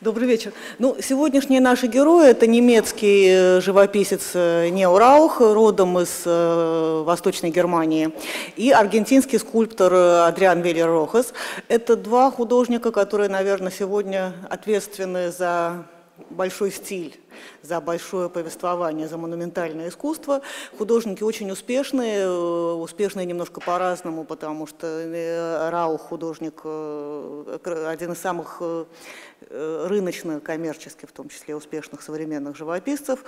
Добрый вечер. Ну, сегодняшние наши герои – это немецкий э, живописец э, Нео Раух, родом из э, Восточной Германии, и аргентинский скульптор Адриан Веллер Рохас. Это два художника, которые, наверное, сегодня ответственны за большой стиль за большое повествование, за монументальное искусство. Художники очень успешные, э, успешные немножко по-разному, потому что э, Рау художник э, один из самых рыночно, коммерчески, в том числе успешных современных живописцев.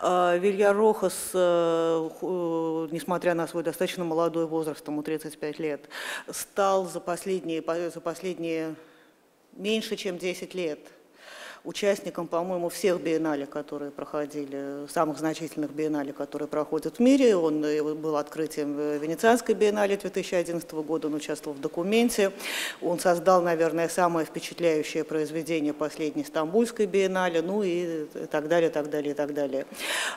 А Вильяр Рохас, несмотря на свой достаточно молодой возраст, ему 35 лет, стал за последние, за последние меньше, чем 10 лет – участником, по-моему, всех биеннале, которые проходили, самых значительных биеннале, которые проходят в мире. Он э, был открытием Венецианской биеннале 2011 года, он участвовал в документе. Он создал, наверное, самое впечатляющее произведение последней Стамбульской биеннале, ну и так далее, так далее, так далее.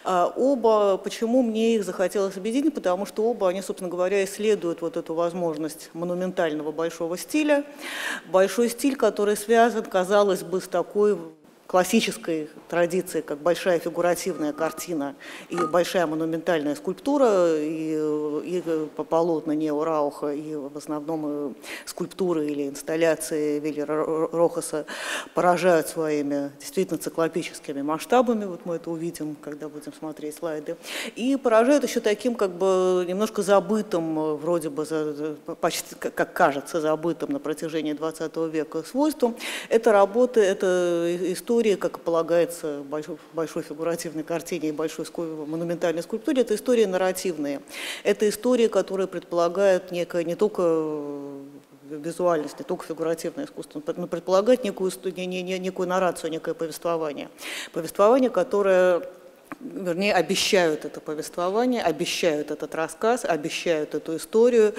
А оба, почему мне их захотелось объединить? Потому что оба, они, собственно говоря, исследуют вот эту возможность монументального большого стиля. Большой стиль, который связан, казалось бы, с такой классической традиции, как большая фигуративная картина и большая монументальная скульптура, и, и полотна Нео Рауха, и в основном э, скульптуры или инсталляции Виллера Рохаса поражают своими действительно циклопическими масштабами, вот мы это увидим, когда будем смотреть слайды, и поражают еще таким как бы немножко забытым, э, вроде бы почти, как кажется, забытым на протяжении 20 века свойством. Это работы, это история история, как полагается большой, большой фигуративной картине и большой монументальной скульптуре, это история нарративная. Это история, которая предполагает некое не только э, визуальность, не только фигуративное искусство, но предполагает некую, не, не, некую нарацию, некое повествование. Повествование, которое вернее, обещают это повествование, обещают этот рассказ, обещают эту историю.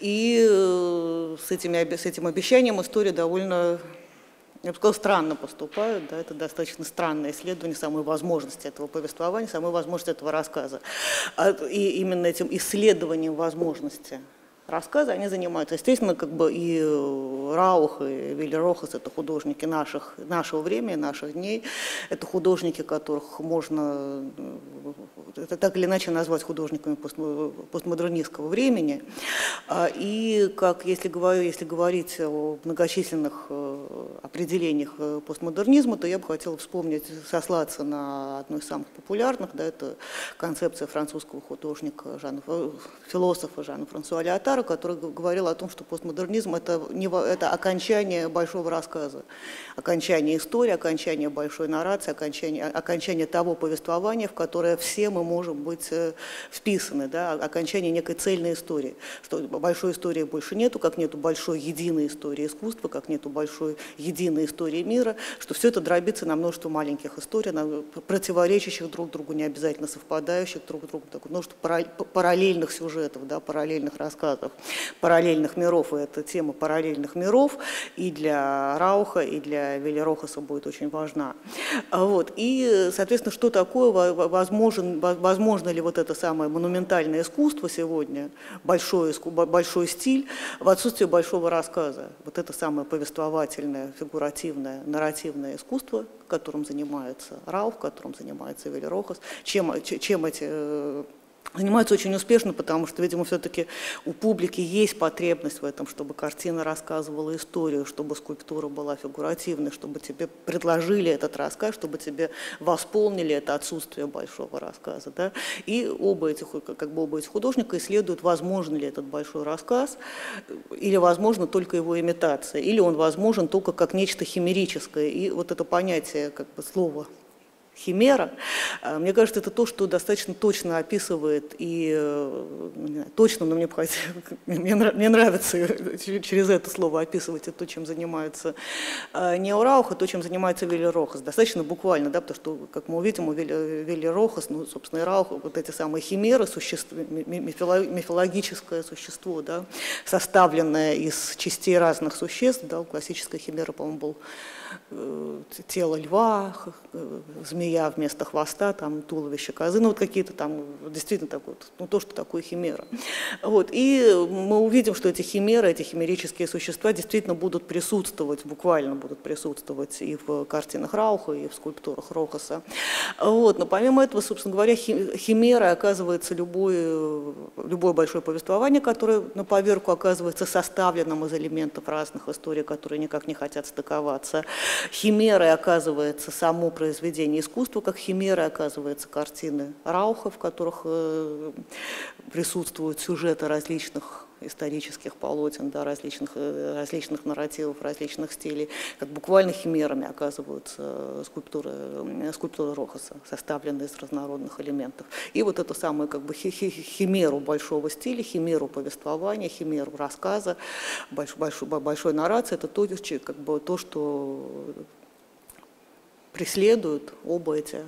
И э, с, этими, с этим обещанием история довольно я бы сказала, странно поступают. Да, это достаточно странное исследование самой возможности этого повествования, самой возможности этого рассказа. А, и именно этим исследованием возможности рассказы, они занимаются. Естественно, как бы и Раух, и Вилли Рохас – это художники наших, нашего времени, наших дней. Это художники, которых можно это так или иначе назвать художниками постмодернистского времени. А, и как, если, говорю, если говорить о многочисленных э, определениях постмодернизма, то я бы хотела вспомнить, сослаться на одну из самых популярных, да, это концепция французского художника, Жана, философа Жана Франсуа Леотара, который говорил о том, что постмодернизм это, не, это окончание большого рассказа, окончание истории, окончание большой нарации, окончание, окончание того повествования, в которое все мы можем быть э, вписаны, да, окончание некой цельной истории, что большой истории больше нету, как нету большой единой истории искусства, как нету большой единой истории мира, что все это дробится на множество маленьких историй, на противоречащих друг другу, не обязательно совпадающих друг другу, множество параллельных сюжетов, да, параллельных рассказов параллельных миров, и эта тема параллельных миров и для Рауха, и для Велерохаса будет очень важна. Вот. И, соответственно, что такое, возможен, возможно ли вот это самое монументальное искусство сегодня, большой, большой стиль, в отсутствии большого рассказа. Вот это самое повествовательное, фигуративное, нарративное искусство, которым занимается Раух, которым занимается Велерохас, чем, чем эти э, занимаются очень успешно, потому что, видимо, все-таки у публики есть потребность в этом, чтобы картина рассказывала историю, чтобы скульптура была фигуративной, чтобы тебе предложили этот рассказ, чтобы тебе восполнили это отсутствие большого рассказа. Да? И оба этих, как бы оба этих художника исследуют, возможен ли этот большой рассказ, или возможно только его имитация, или он возможен только как нечто химерическое. И вот это понятие, как бы слово химера. А, мне кажется, это то, что достаточно точно описывает и э, точно, но мне, мне, нравится через это слово описывать то, чем занимается а, Нео Рауха, то, чем занимается Вилли Рохас. Достаточно буквально, да, потому что, как мы увидим, у Вилли, Вилли Рохас, ну, собственно, и Рауха, вот эти самые химеры, существо, мифологическое существо, да, составленное из частей разных существ, да, классическая химера, по-моему, был э, тело льва, змея, змея вместо хвоста, там туловище козы, ну вот какие-то там действительно такое, ну то, что такое химера. Вот. И мы увидим, что эти химеры, эти химерические существа действительно будут присутствовать, буквально будут присутствовать и в картинах Рауха, и в скульптурах Рохаса. Вот. Но помимо этого, собственно говоря, химера оказывается любое, любое большое повествование, которое на поверку оказывается составленным из элементов разных историй, которые никак не хотят стыковаться. Химерой оказывается само произведение искусства, как химерой оказывается картины Рауха, в которых э, присутствуют сюжеты различных исторических полотен, да, различных, э, различных нарративов, различных стилей, как буквально химерами оказываются скульптуры, скульптуры Рохаса, составленные из разнородных элементов. И вот эту самую как бы, химеру большого стиля, химеру повествования, химеру рассказа, большой, большой, большой нарации, это то, как бы, то, что преследуют оба эти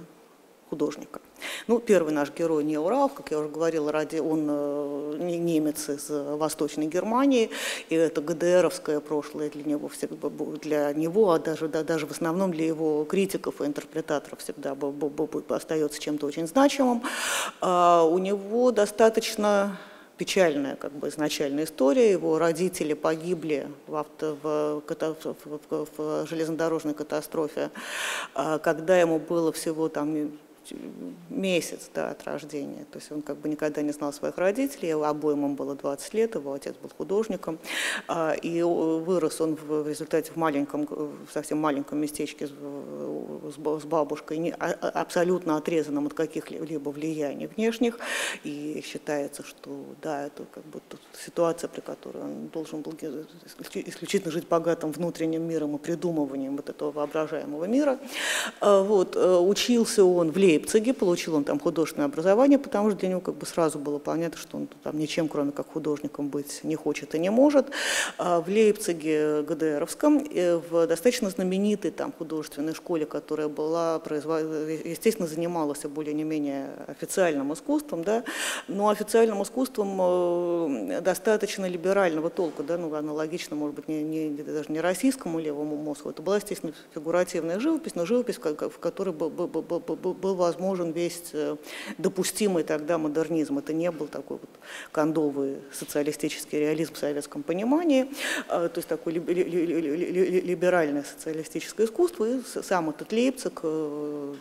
художника. Ну, первый наш герой не Урал, как я уже говорила, ради, он э, немец из Восточной Германии, и это ГДРовское прошлое для него, всегда, для него, а даже, да, даже в основном для его критиков и интерпретаторов всегда остается чем-то очень значимым. А у него достаточно печальная как бы изначальная история. Его родители погибли в, авто, в, в, в, в железнодорожной катастрофе, а когда ему было всего там месяц да, от рождения. То есть он как бы никогда не знал своих родителей, обоим им было 20 лет, его отец был художником. А, и вырос он в результате в маленьком, в совсем маленьком местечке с бабушкой, а, а, абсолютно отрезанным от каких-либо влияний внешних. И считается, что да, это как бы ситуация, при которой он должен был исключительно жить богатым внутренним миром и придумыванием вот этого воображаемого мира. Вот. Э, учился он в Лейпциге, Лейпциге, получил он там художественное образование, потому что для него как бы сразу было понятно, что он там ничем, кроме как художником быть не хочет и не может. А в Лейпциге ГДРовском, э, в достаточно знаменитой там художественной школе, которая была, естественно, занималась более не менее официальным искусством, да, но официальным искусством э, достаточно либерального толка, да, ну, аналогично, может быть, не, не, даже не российскому левому мозгу, это была, естественно, фигуративная живопись, но живопись, в которой был, возможен весь э, допустимый тогда модернизм. Это не был такой вот кондовый социалистический реализм в советском понимании, а, то есть такое либеральное социалистическое искусство. И сам этот Лейпциг, э,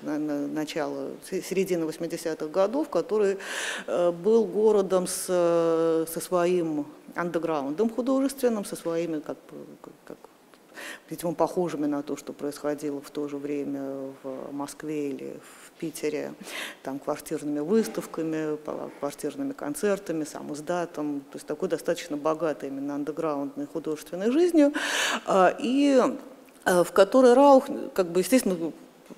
начало, середины 80-х годов, который э, был городом с, со своим андеграундом художественным, со своими как, как видимо, похожими на то, что происходило в то же время в Москве или в Питере, там квартирными выставками, квартирными концертами, сам издатом, то есть такой достаточно богатой именно андеграундной художественной жизнью, а, и а, в которой Раух, как бы, естественно,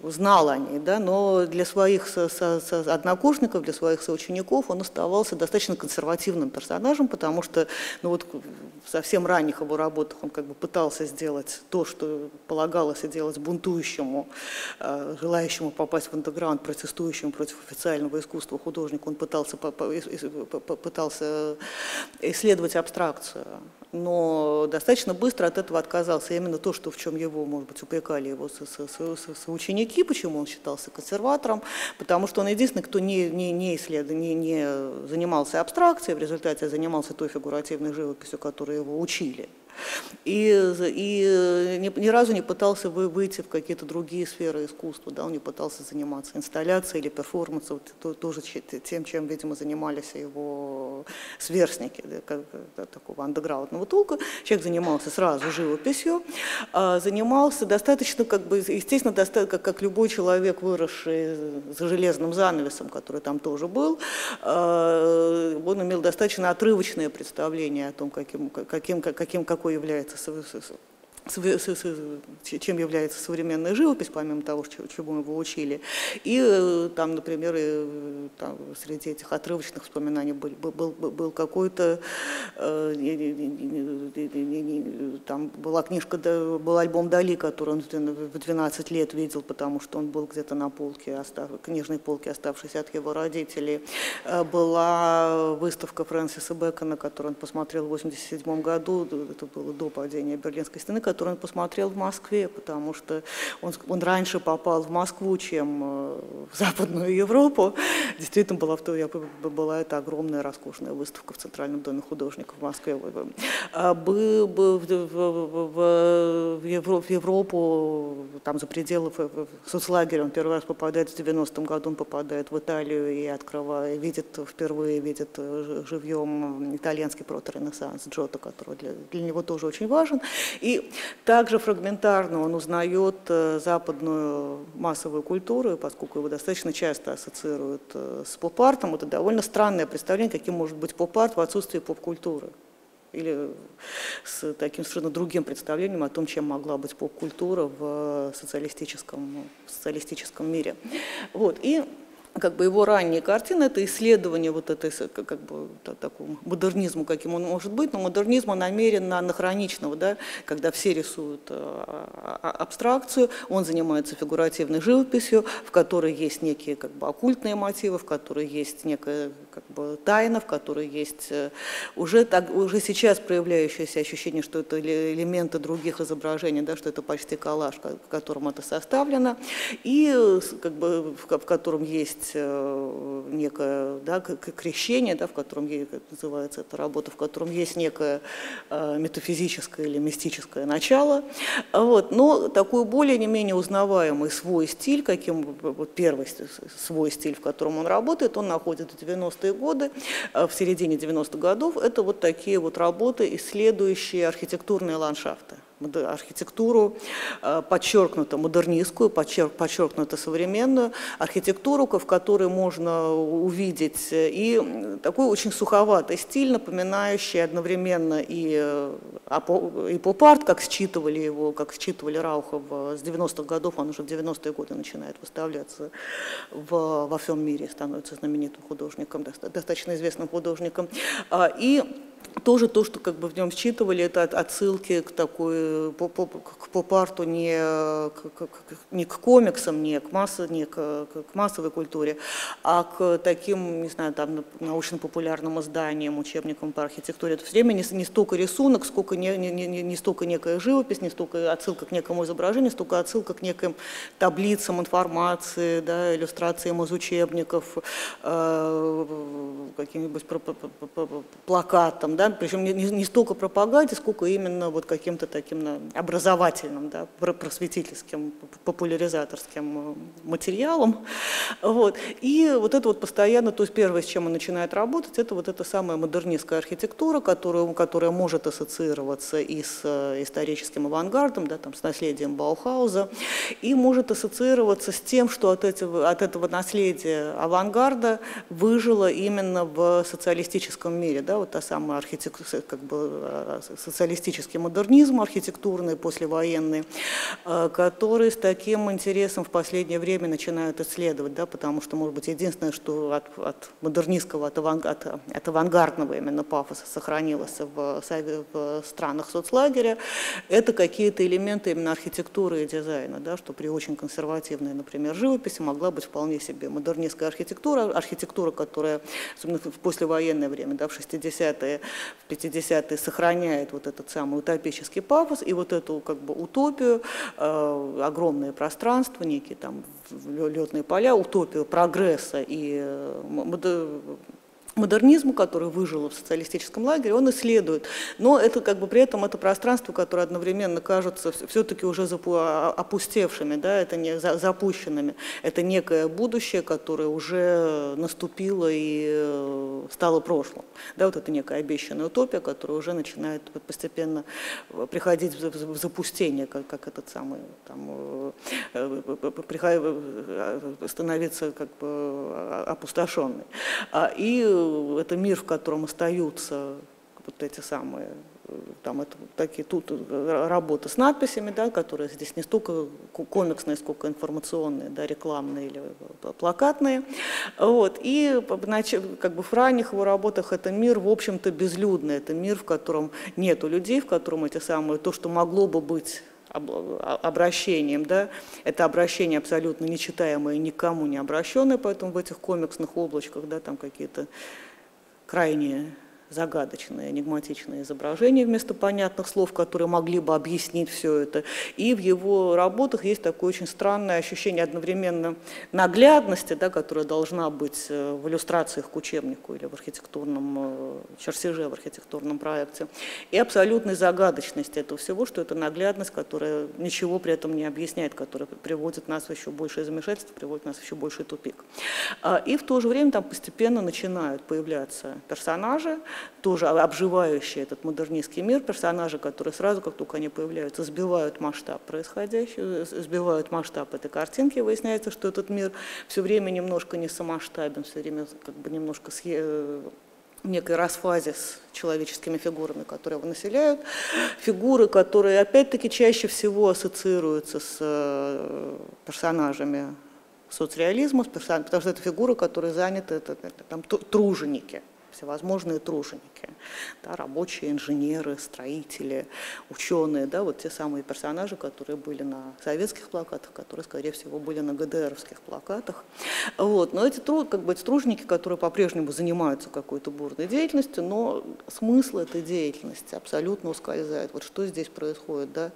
знал о ней, да, но для своих со, со, со однокурсников, для своих соучеников он оставался достаточно консервативным персонажем, потому что ну вот, в совсем ранних его работах он как бы пытался сделать то, что полагалось делать бунтующему, э, желающему попасть в андеграунд, протестующему против официального искусства художнику, он пытался, пытался исследовать абстракцию но достаточно быстро от этого отказался. Именно то, что в чем его, может быть, упрекали его со, со, со, со ученики, почему он считался консерватором, потому что он единственный, кто не, не, не, исслед... не, не занимался абстракцией, в результате занимался той фигуративной живописью, которую его учили и, и ни, ни разу не пытался выйти в какие-то другие сферы искусства, да, он не пытался заниматься инсталляцией или перформансом, вот, тоже тем, чем, видимо, занимались его сверстники, да, как, да, такого андеграундного толка. Человек занимался сразу живописью, а, занимался достаточно, как бы, естественно, достаточно, как, как любой человек, выросший за железным занавесом, который там тоже был, а, он имел достаточно отрывочное представление о том, каким, каким, каким, какой является чем является современная живопись, помимо того, чему мы его учили. И э, там, например, и, там, среди этих отрывочных воспоминаний был, был, был какой-то, э, там была книжка, был альбом Дали, который он в 12 лет видел, потому что он был где-то на полке, остав, книжной полке, оставшейся от его родителей. Э, была выставка Фрэнсиса Бэкона, которую он посмотрел в 87 году, это было до падения Берлинской стены, который он посмотрел в Москве, потому что он, он раньше попал в Москву, чем э, в Западную Европу. Действительно, была, в то, была эта огромная, роскошная выставка в Центральном доме художников в Москве. А был бы в, в, в, Европу, в Европу, там за пределы соцлагеря, он первый раз попадает в 90-м году, он попадает в Италию и открывает, видит впервые, видит э, живьем итальянский проторенессанс Джотто, который для, для него тоже очень важен. И также фрагментарно он узнает э, западную массовую культуру, поскольку его достаточно часто ассоциируют э, с поп-артом. Это довольно странное представление, каким может быть поп-арт в отсутствии поп-культуры или с таким совершенно другим представлением о том, чем могла быть поп-культура в социалистическом, в социалистическом мире. Вот. И как бы его ранние картины, это исследование вот этой, как бы, такому модернизму, каким он может быть, но модернизма намеренно анахроничного, да, когда все рисуют э, а, а, абстракцию, он занимается фигуративной живописью, в которой есть некие как бы, оккультные мотивы, в которой есть некая как бы, тайна, в которой есть э, уже, так, уже сейчас проявляющееся ощущение, что это элементы других изображений, да, что это почти коллаж, в котором это составлено, и как бы, в котором есть есть э, некое да, крещение, да, в котором как называется эта работа, в котором есть некое э, метафизическое или мистическое начало. Вот. Но такой более не менее узнаваемый свой стиль, каким вот первый свой стиль, в котором он работает, он находит в 90-е годы, э, в середине 90-х годов. Это вот такие вот работы, исследующие архитектурные ландшафты архитектуру э, подчеркнуто модернистскую, подчеркнуто современную, архитектуру, в которой можно увидеть э, и такой очень суховатый стиль, напоминающий одновременно и, э, и поп-арт, как считывали его, как считывали Раухова с 90-х годов, он уже в 90-е годы начинает выставляться в, во всем мире, становится знаменитым художником, достаточно известным художником. А, и тоже то, что как бы в нем считывали, это отсылки к такой, к поп-арту не, к, не к комиксам, не к, массе, не к, к массовой культуре, а к таким, не знаю, там, научно-популярным изданиям, учебникам по архитектуре. Это все время не, не столько рисунок, сколько не, не, не, не столько некая живопись, не столько отсылка к некому изображению, столько отсылка к неким таблицам информации, да, иллюстрациям из учебников, э, каким-нибудь плакатам, да, причем не, не, не столько пропаганде, сколько именно вот каким-то таким образовательным, да, просветительским, популяризаторским э, материалом. Вот. И вот это вот постоянно, то есть первое, с чем он начинает работать, это вот эта самая модернистская архитектура, которую, которая может ассоциироваться и с э, историческим авангардом, да, там, с наследием Баухауза, и может ассоциироваться с тем, что от этого, от этого наследия авангарда выжило именно в социалистическом мире, да, вот та самая архитектура, как бы а, социалистический модернизм архитектурный, послевоенный, а, который с таким интересом в последнее время начинают исследовать, да, потому что, может быть, единственное, что от, от модернистского, от, аванг, от, от авангардного именно пафоса сохранилось в, в странах соцлагеря, это какие-то элементы именно архитектуры и дизайна, да, что при очень консервативной, например, живописи могла быть вполне себе модернистская архитектура, архитектура, которая, особенно в послевоенное время, да, в 60-е, в 50-е сохраняет вот этот самый утопический пафос и вот эту как бы утопию, э, огромное пространство, некие там летные поля, утопию прогресса и э, модернизму, который выжил в социалистическом лагере, он исследует. Но это как бы при этом это пространство, которое одновременно кажется все-таки уже а, опустевшими, да, это не запущенными. Это некое будущее, которое уже наступило и э, стало прошлым. Да, вот это некая обещанная утопия, которая уже начинает постепенно приходить в запустение, как, как этот самый, там, э, э, становиться как бы опустошенный. А, и это мир, в котором остаются вот эти самые там это такие тут работы с надписями, да, которые здесь не столько комиксные, сколько информационные, да, рекламные или плакатные. Вот. И как бы в ранних его работах это мир, в общем-то, безлюдный. Это мир, в котором нету людей, в котором эти самые, то, что могло бы быть обращением, да, это обращение абсолютно нечитаемое, никому не обращенное, поэтому в этих комиксных облачках, да, там какие-то крайне загадочные, энигматичные изображения вместо понятных слов, которые могли бы объяснить все это. И в его работах есть такое очень странное ощущение одновременно наглядности, да, которая должна быть э, в иллюстрациях к учебнику или в архитектурном э, чертеже, в архитектурном проекте, и абсолютной загадочности этого всего, что это наглядность, которая ничего при этом не объясняет, которая приводит нас в еще большее замешательство, приводит нас в еще больший тупик. А, и в то же время там постепенно начинают появляться персонажи, тоже обживающие этот модернистский мир, персонажи, которые сразу, как только они появляются, сбивают масштаб происходящего, сбивают масштаб этой картинки, выясняется, что этот мир все время немножко не самоштабен, все время как бы немножко с некой расфазе с человеческими фигурами, которые его населяют. Фигуры, которые опять-таки чаще всего ассоциируются с э, персонажами соцреализма, потому что это фигуры, которые заняты, это, это, там, труженики – всевозможные труженики, да, рабочие, инженеры, строители, ученые, да, вот те самые персонажи, которые были на советских плакатах, которые, скорее всего, были на ГДРовских плакатах. Вот. Но эти, как бы, труженики, которые по-прежнему занимаются какой-то бурной деятельностью, но смысл этой деятельности абсолютно ускользает. Вот что здесь происходит, да?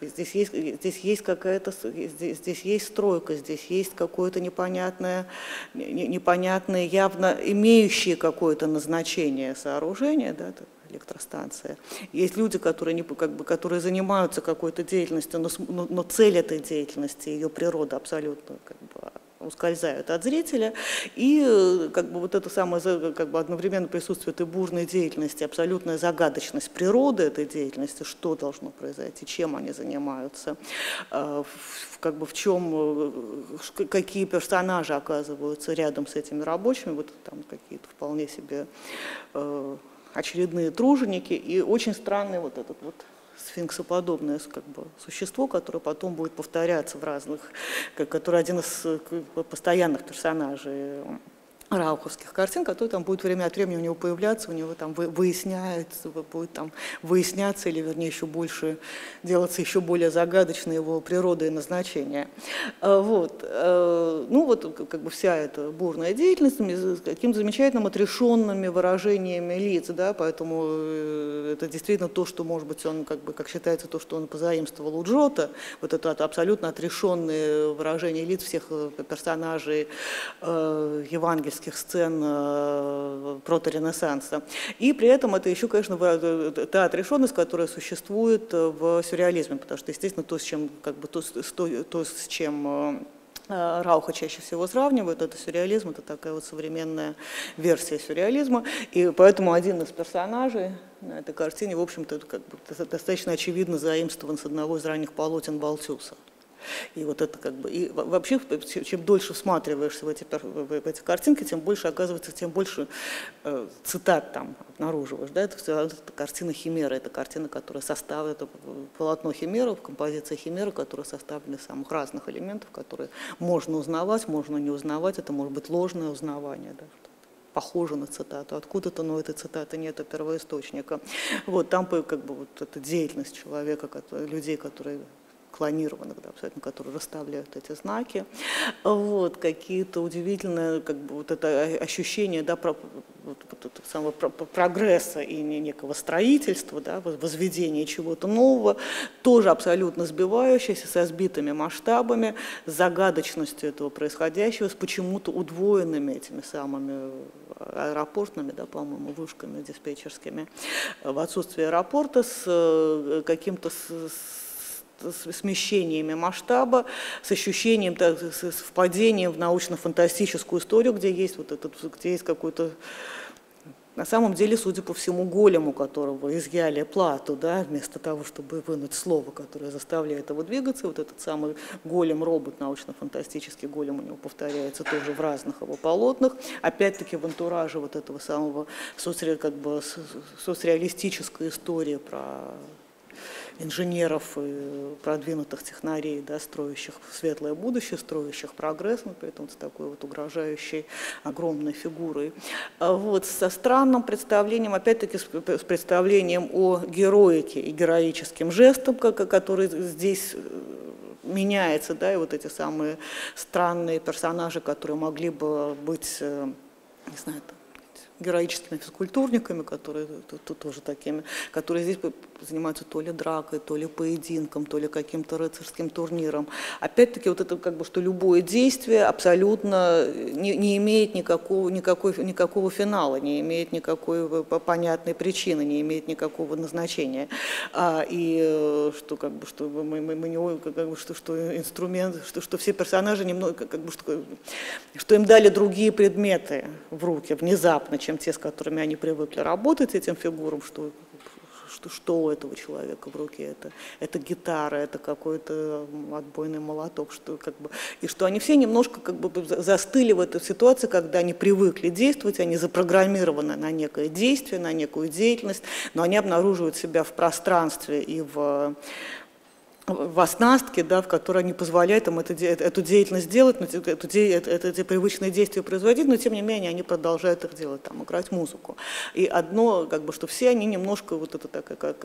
Здесь есть, здесь есть какая-то, здесь, здесь есть стройка, здесь есть какое-то непонятное, непонятное, явно имеющее какое-то назначение сооружения, да, электростанция. Есть люди, которые, не, как бы, которые занимаются какой-то деятельностью, но, но, но цель этой деятельности, ее природа абсолютно как бы, ускользают от зрителя. И э, как бы вот это самое как бы одновременно присутствие этой бурной деятельности, абсолютная загадочность природы этой деятельности, что должно произойти, чем они занимаются, э, как бы в чем, э, какие персонажи оказываются рядом с этими рабочими, вот там какие-то вполне себе очередные труженики, и очень странный вот этот вот сфинксоподобное как бы, существо, которое потом будет повторяться в разных, который один из э, постоянных персонажей рауховских картин, который там будет время от времени у него появляться, у него там выясняется, будет там выясняться, или вернее еще больше, делаться еще более загадочной его природа и назначение. А, вот. А, ну вот как бы вся эта бурная деятельность с каким замечательным отрешенными выражениями лиц, да, поэтому э, это действительно то, что, может быть, он, как бы, как считается, то, что он позаимствовал у Джота, вот это абсолютно отрешенные выражения лиц всех э, персонажей э, романтических сцен э, проторенессанса. И при этом это еще, конечно, э, та отрешенность, которая существует э, в сюрреализме, потому что, естественно, то, с чем, как бы, то, то, то, с чем Рауха чаще всего сравнивают, это сюрреализм, это такая вот современная версия сюрреализма, и поэтому один из персонажей на этой картине, в общем-то, как бы, достаточно очевидно заимствован с одного из ранних полотен Балтюса. И вот это как бы, и вообще, чем дольше всматриваешься в эти, в эти картинки, тем больше, оказывается, тем больше э, цитат там обнаруживаешь. Да? Это, все, это картина Химера, это картина, которая составлена, это полотно Химера, композиция Химера, которая составлена из самых разных элементов, которые можно узнавать, можно не узнавать, это может быть ложное узнавание. Да? похоже на цитату, откуда-то, но этой цитаты нет первоисточника. Вот там как бы вот эта деятельность человека, людей, которые клонированных, да, абсолютно, которые расставляют эти знаки. Вот, какие-то удивительные, как бы, вот это ощущение, да, про, вот, вот, самого прогресса и некого строительства, да, возведения чего-то нового, тоже абсолютно сбивающееся, со сбитыми масштабами, с загадочностью этого происходящего, с почему-то удвоенными этими самыми аэропортными, да, по-моему, вышками диспетчерскими, в отсутствие аэропорта с э, каким-то с смещениями масштаба, с ощущением, так, с впадением в научно-фантастическую историю, где есть вот этот, где есть какой-то на самом деле, судя по всему, голему, которого изъяли плату, да, вместо того, чтобы вынуть слово, которое заставляет его двигаться, вот этот самый голем-робот, научно-фантастический голем у него повторяется тоже в разных его полотнах, опять-таки в антураже вот этого самого соцре, как бы, соцреалистической истории про инженеров и продвинутых технарей, да, строящих светлое будущее, строящих прогресс, но при этом с такой вот угрожающей огромной фигурой. А вот, со странным представлением, опять-таки с представлением о героике и героическим жестом, который здесь э, меняется, да, и вот эти самые странные персонажи, которые могли бы быть, э, не знаю, героическими физкультурниками, которые тут тоже такими, которые здесь занимаются то ли дракой, то ли поединком, то ли каким-то рыцарским турниром. Опять-таки вот это как бы, что любое действие абсолютно не, не имеет никакого, никакой, никакого финала, не имеет никакой понятной причины, не имеет никакого назначения. А, и э, что как бы, что мы, мы, мы не, как бы, что, что инструмент, что, что все персонажи немного, как бы, что, что им дали другие предметы в руки внезапно, чем те, с которыми они привыкли работать этим фигурам, что что, что у этого человека в руке? Это, это гитара, это какой-то отбойный молоток, что как бы, и что они все немножко как бы застыли в этой ситуации, когда они привыкли действовать, они запрограммированы на некое действие, на некую деятельность, но они обнаруживают себя в пространстве и в в оснастке, да, в которой они позволяют им эту деятельность делать, эту, эту, это, эти привычные действия производить, но тем не менее они продолжают их делать, там, играть музыку. И одно, как бы, что все они немножко, вот это такая как,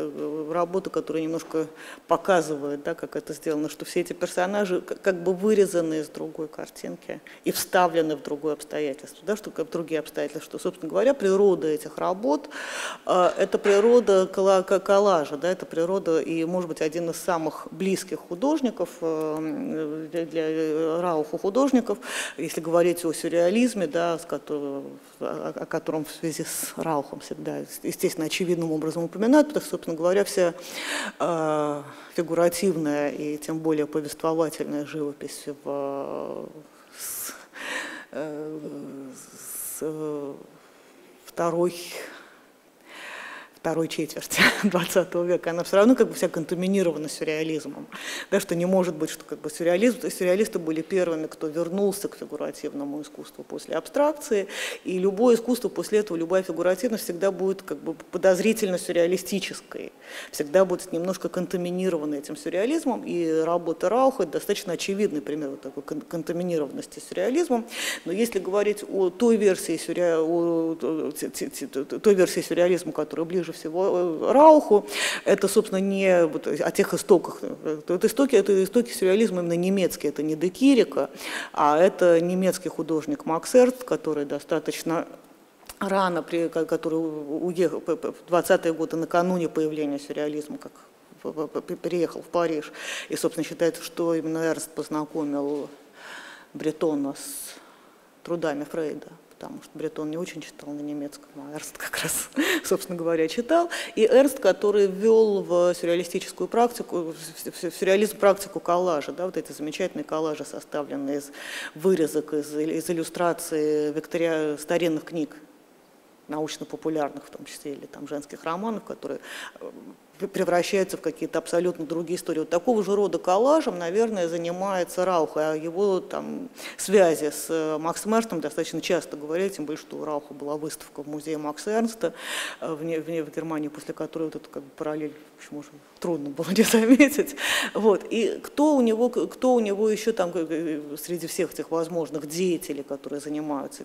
работа, которая немножко показывает, да, как это сделано, что все эти персонажи как бы вырезаны из другой картинки и вставлены в другое обстоятельство, да, что как другие обстоятельства, что, собственно говоря, природа этих работ э, это природа коллажа, да, это природа и, может быть, один из самых близких художников, э, для Рауху художников, если говорить о сюрреализме, да, с которого, о котором в связи с Раухом всегда, естественно, очевидным образом упоминают, потому что, собственно говоря, вся э, фигуративная и тем более повествовательная живопись в, с, э, с второй второй четверти 20 века, она все равно как бы вся контаминирована сюрреализмом. Да, что не может быть, что как бы сюрреализм, сюрреалисты были первыми, кто вернулся к фигуративному искусству после абстракции, и любое искусство после этого, любая фигуративность всегда будет как бы подозрительно сюрреалистической, всегда будет немножко контаминирована этим сюрреализмом, и работа Рауха – достаточно очевидный пример вот такой контаминированности сюрреализмом. Но если говорить о той версии, сюрре... о той версии сюрреализма, которая ближе ближе всего э, Рауху, это, собственно, не вот, о тех истоках. Это истоки, это истоки сюрреализма именно немецкие, это не Декирика, а это немецкий художник Макс Эрст, который достаточно рано, при, который уехал в 20-е годы накануне появления сюрреализма, как переехал в Париж, и, собственно, считается, что именно Эрст познакомил Бретона с трудами Фрейда потому что Бретон не очень читал на немецком, а Эрст как раз, собственно говоря, читал. И Эрст, который ввел в сюрреалистическую практику, в сюрреализм практику коллажа, да, вот эти замечательные коллажи, составленные из вырезок, из, из иллюстрации виктория, старинных книг, научно-популярных в том числе, или там женских романов, которые превращается в какие-то абсолютно другие истории. Вот такого же рода коллажем, наверное, занимается Раух, а его там связи с э, Максом Эрнстом достаточно часто говорят, тем более, что у Рауха была выставка в музее Макса Эрнста э, в, в, в Германии, после которой вот эту как бы, параллель, почему же трудно было не заметить. Вот. И кто у него, кто у него еще там э, среди всех этих возможных деятелей, которые занимаются,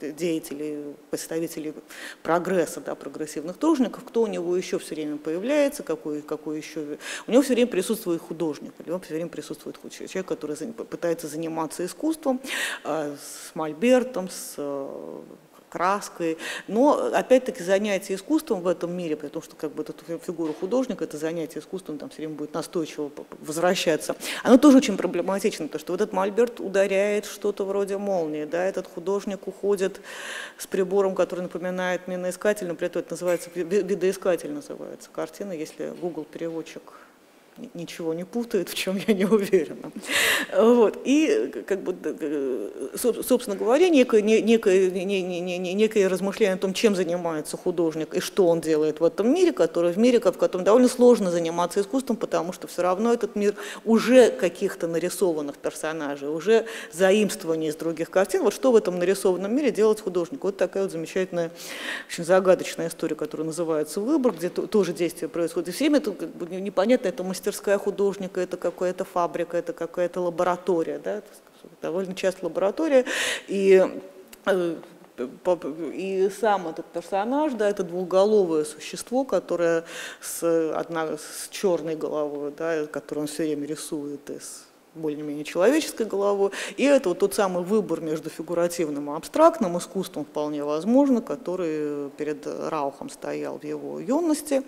деятелей, представителей прогресса, да, прогрессивных тружников, кто у него еще все время появляется, появляется, какой, какой еще... У него все время присутствует художник, у него все время присутствует человек, который пытается заниматься искусством, а, с мольбертом, с э, краской. Но, опять-таки, занятие искусством в этом мире, потому что как бы эту фигуру художника, это занятие искусством там все время будет настойчиво возвращаться, оно тоже очень проблематично, потому что вот этот мольберт ударяет что-то вроде молнии, да, этот художник уходит с прибором, который напоминает миноискатель, но при этом это называется, видоискатель называется картина, если Google переводчик ничего не путает, в чем я не уверена. Вот. И, как бы, собственно говоря, некое, некое, некое размышление о том, чем занимается художник и что он делает в этом мире, который в мире, в котором довольно сложно заниматься искусством, потому что все равно этот мир уже каких-то нарисованных персонажей, уже заимствование из других картин. Вот что в этом нарисованном мире делать художник? Вот такая вот замечательная, очень загадочная история, которая называется «Выбор», где тоже действие происходит. И все время это как бы, непонятно, это мастерство мастерская художника, это какая-то фабрика, это какая-то лаборатория, да, довольно часто лаборатория, и э, и сам этот персонаж, да, это двухголовое существо, которое с, одна, с черной головой, да, которое он все время рисует из более-менее человеческой головой. И это вот тот самый выбор между фигуративным и абстрактным искусством вполне возможно, который перед Раухом стоял в его юности,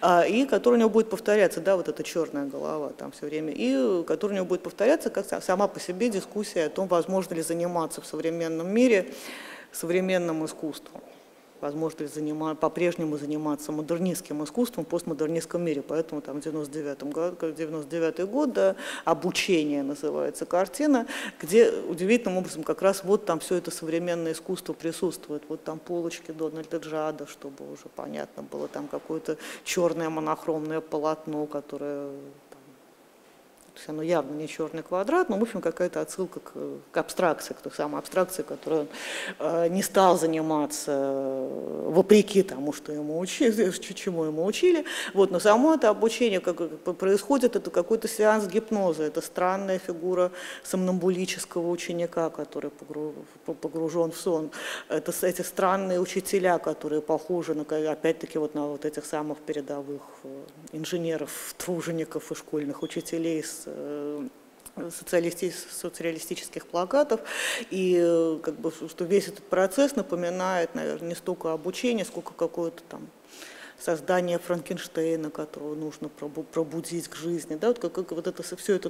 а, и который у него будет повторяться, да, вот эта черная голова там все время, и который у него будет повторяться как сама по себе дискуссия о том, возможно ли заниматься в современном мире современным искусством возможно занима, по-прежнему заниматься модернистским искусством в постмодернистском мире. Поэтому там в 99 год, 99 год да, «Обучение» называется картина, где удивительным образом как раз вот там все это современное искусство присутствует. Вот там полочки Дональда Джада, чтобы уже понятно было, там какое-то черное монохромное полотно, которое то есть оно явно не черный квадрат, но, в общем, какая-то отсылка к, к абстракции, к той самой абстракции, которой он э, не стал заниматься э, вопреки тому, что ему учили, чему ему учили. Вот, но само это обучение как, происходит, это какой-то сеанс гипноза, это странная фигура сомнамбулического ученика, который погружен в сон. Это эти странные учителя, которые похожи, на, опять-таки, вот на вот этих самых передовых э, инженеров, тружеников и школьных учителей с социалистических плакатов, и э, как бы, что весь этот процесс напоминает, наверное, не столько обучение, сколько какое-то там создание Франкенштейна, которого нужно пробудить к жизни, да, вот, как, как, вот это все это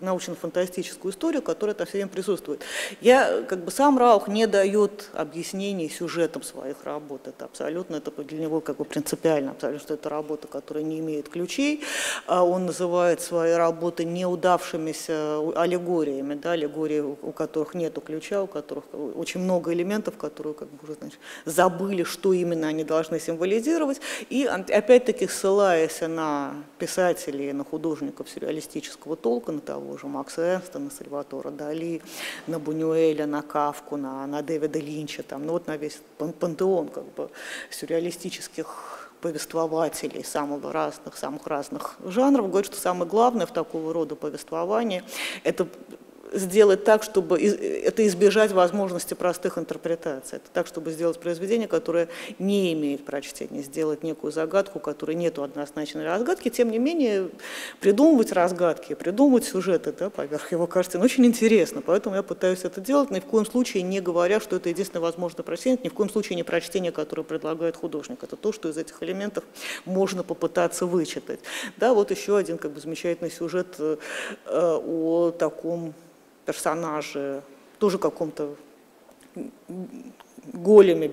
научно-фантастическую историю, которая там все время присутствует. Я, как бы сам Раух не дает объяснений сюжетам своих работ, это абсолютно, это для него как бы принципиально, абсолютно, что это работа, которая не имеет ключей, а он называет свои работы неудавшимися аллегориями, да, аллегории, у которых нет ключа, у которых очень много элементов, которые как бы уже, значит, забыли, что именно они должны символизировать, и опять-таки ссылаясь на писателей, на художников сюрреалистического толка, на того же Макса Эрнста, на Сальватора Дали, на Бунюэля, на Кавку, на, на Дэвида Линча, там, ну вот на весь пантеон как бы, сюрреалистических повествователей самых разных, самых разных жанров, говорит, что самое главное в такого рода повествовании – это сделать так, чтобы это избежать возможности простых интерпретаций. Это так, чтобы сделать произведение, которое не имеет прочтения, сделать некую загадку, у которой нет однозначной разгадки, тем не менее придумывать разгадки, придумывать сюжеты да, поверх его картин очень интересно, поэтому я пытаюсь это делать, ни в коем случае не говоря, что это единственное возможное прочтение, ни в коем случае не прочтение, которое предлагает художник. Это то, что из этих элементов можно попытаться вычитать. Да, вот еще один как бы, замечательный сюжет э, о таком персонаже, тоже каком-то големе,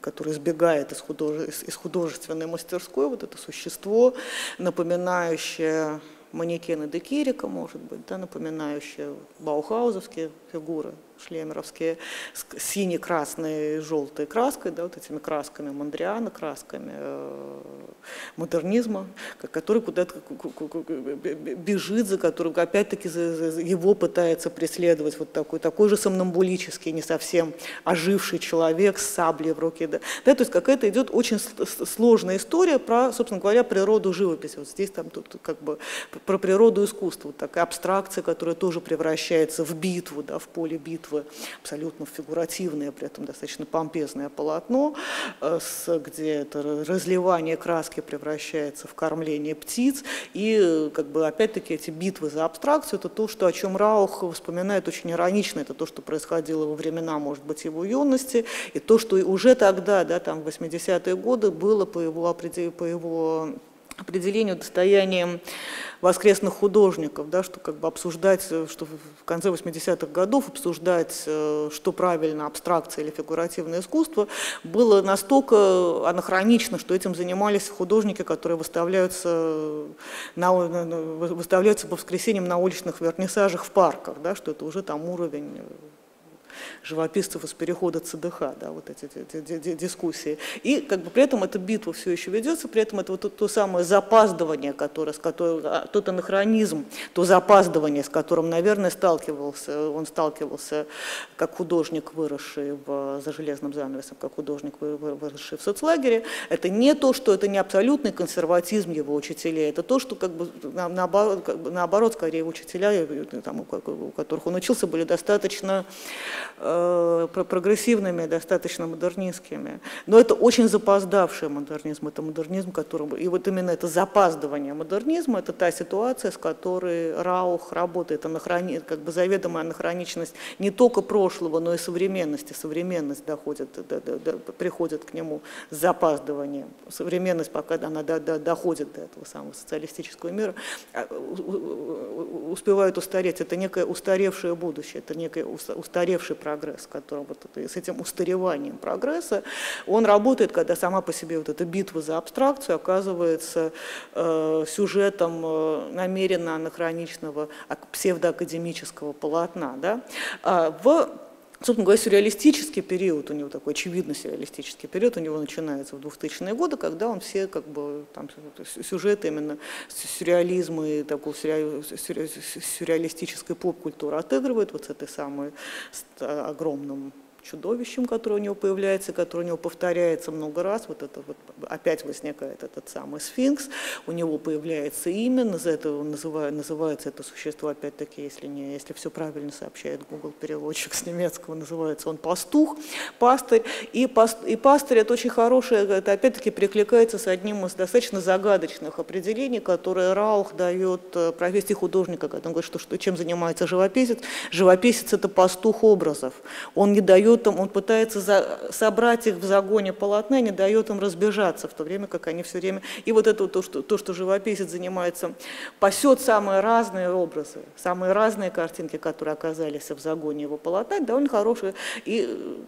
который сбегает из, художе, из художественной мастерской, вот это существо, напоминающее манекены Декирика, может быть, да, напоминающее баухаузовские фигуры, шлемеровские, с синей-красной, желтой краской, да, вот этими красками Мандриана, красками э, модернизма, который куда-то бежит, за которым опять-таки его пытается преследовать вот такой, такой же сомнамбулический, не совсем оживший человек с саблей в руке. Да, да то есть какая-то идет очень сложная история про, собственно говоря, природу живописи. Вот здесь там тут как бы про природу искусства, вот такая абстракция, которая тоже превращается в битву, да, в поле битвы, абсолютно фигуративное, при этом достаточно помпезное полотно, э, где это разливание краски превращается в кормление птиц, и как бы опять-таки эти битвы за абстракцию, это то, что, о чем Раух вспоминает очень иронично, это то, что происходило во времена, может быть, его юности, и то, что уже тогда, да, там, в 80-е годы было по его, по его определению достоянием воскресных художников, да, что как бы обсуждать, э, что в конце 80-х годов обсуждать, э, что правильно, абстракция или фигуративное искусство, было настолько анахронично, что этим занимались художники, которые выставляются, на, выставляются по воскресеньям на уличных вернисажах в парках, да, что это уже там уровень живописцев из перехода ЦДХ, да, вот эти, эти, эти дискуссии. И как бы при этом эта битва все еще ведется, при этом это вот то, то самое запаздывание, которое, с которым, а, тот анахронизм, то запаздывание, с которым, наверное, сталкивался, он сталкивался как художник, выросший в, за железным занавесом, как художник, выросший в соцлагере, это не то, что это не абсолютный консерватизм его учителей, это то, что как бы, на, наоборот, как бы, наоборот, скорее учителя, там, у которых он учился, были достаточно э, прогрессивными, достаточно модернистскими. Но это очень запоздавший модернизм, это модернизм, которым... И вот именно это запаздывание модернизма, это та ситуация, с которой Раух работает, анахрони... как бы заведомая анахроничность не только прошлого, но и современности. Современность доходит, до, до, до, приходит к нему с запаздыванием. Современность, пока она до, до, доходит до этого самого социалистического мира, а, успевает устареть. Это некое устаревшее будущее, это некий устаревший прогресс, которым вот это, с этим устареванием прогресса он работает, когда сама по себе вот эта битва за абстракцию оказывается э, сюжетом э, намеренно анахроничного псевдоакадемического полотна. Да? А в Собственно говоря, сюрреалистический период, у него такой очевидно сюрреалистический период, у него начинается в 2000-е годы, когда он все как бы там сюжеты именно сюрреализма и такой сюрреалистической поп-культуры отыгрывает вот с этой самой огромным чудовищем, которое у него появляется, которое у него повторяется много раз, вот это вот опять возникает этот самый сфинкс, у него появляется имя, за это называет, называется это существо, опять-таки, если, не, если все правильно сообщает Google переводчик с немецкого, называется он пастух, пастырь, и, паст, и пастырь это очень хорошее, это опять-таки перекликается с одним из достаточно загадочных определений, которое Раух дает э, профессии художника, когда он говорит, что, что чем занимается живописец, живописец это пастух образов, он не дает дает им, он пытается за, собрать их в загоне полотна, не дает им разбежаться, в то время как они все время... И вот это то, что, то, что живописец занимается, пасет самые разные образы, самые разные картинки, которые оказались в загоне его полотна, довольно хорошие, и,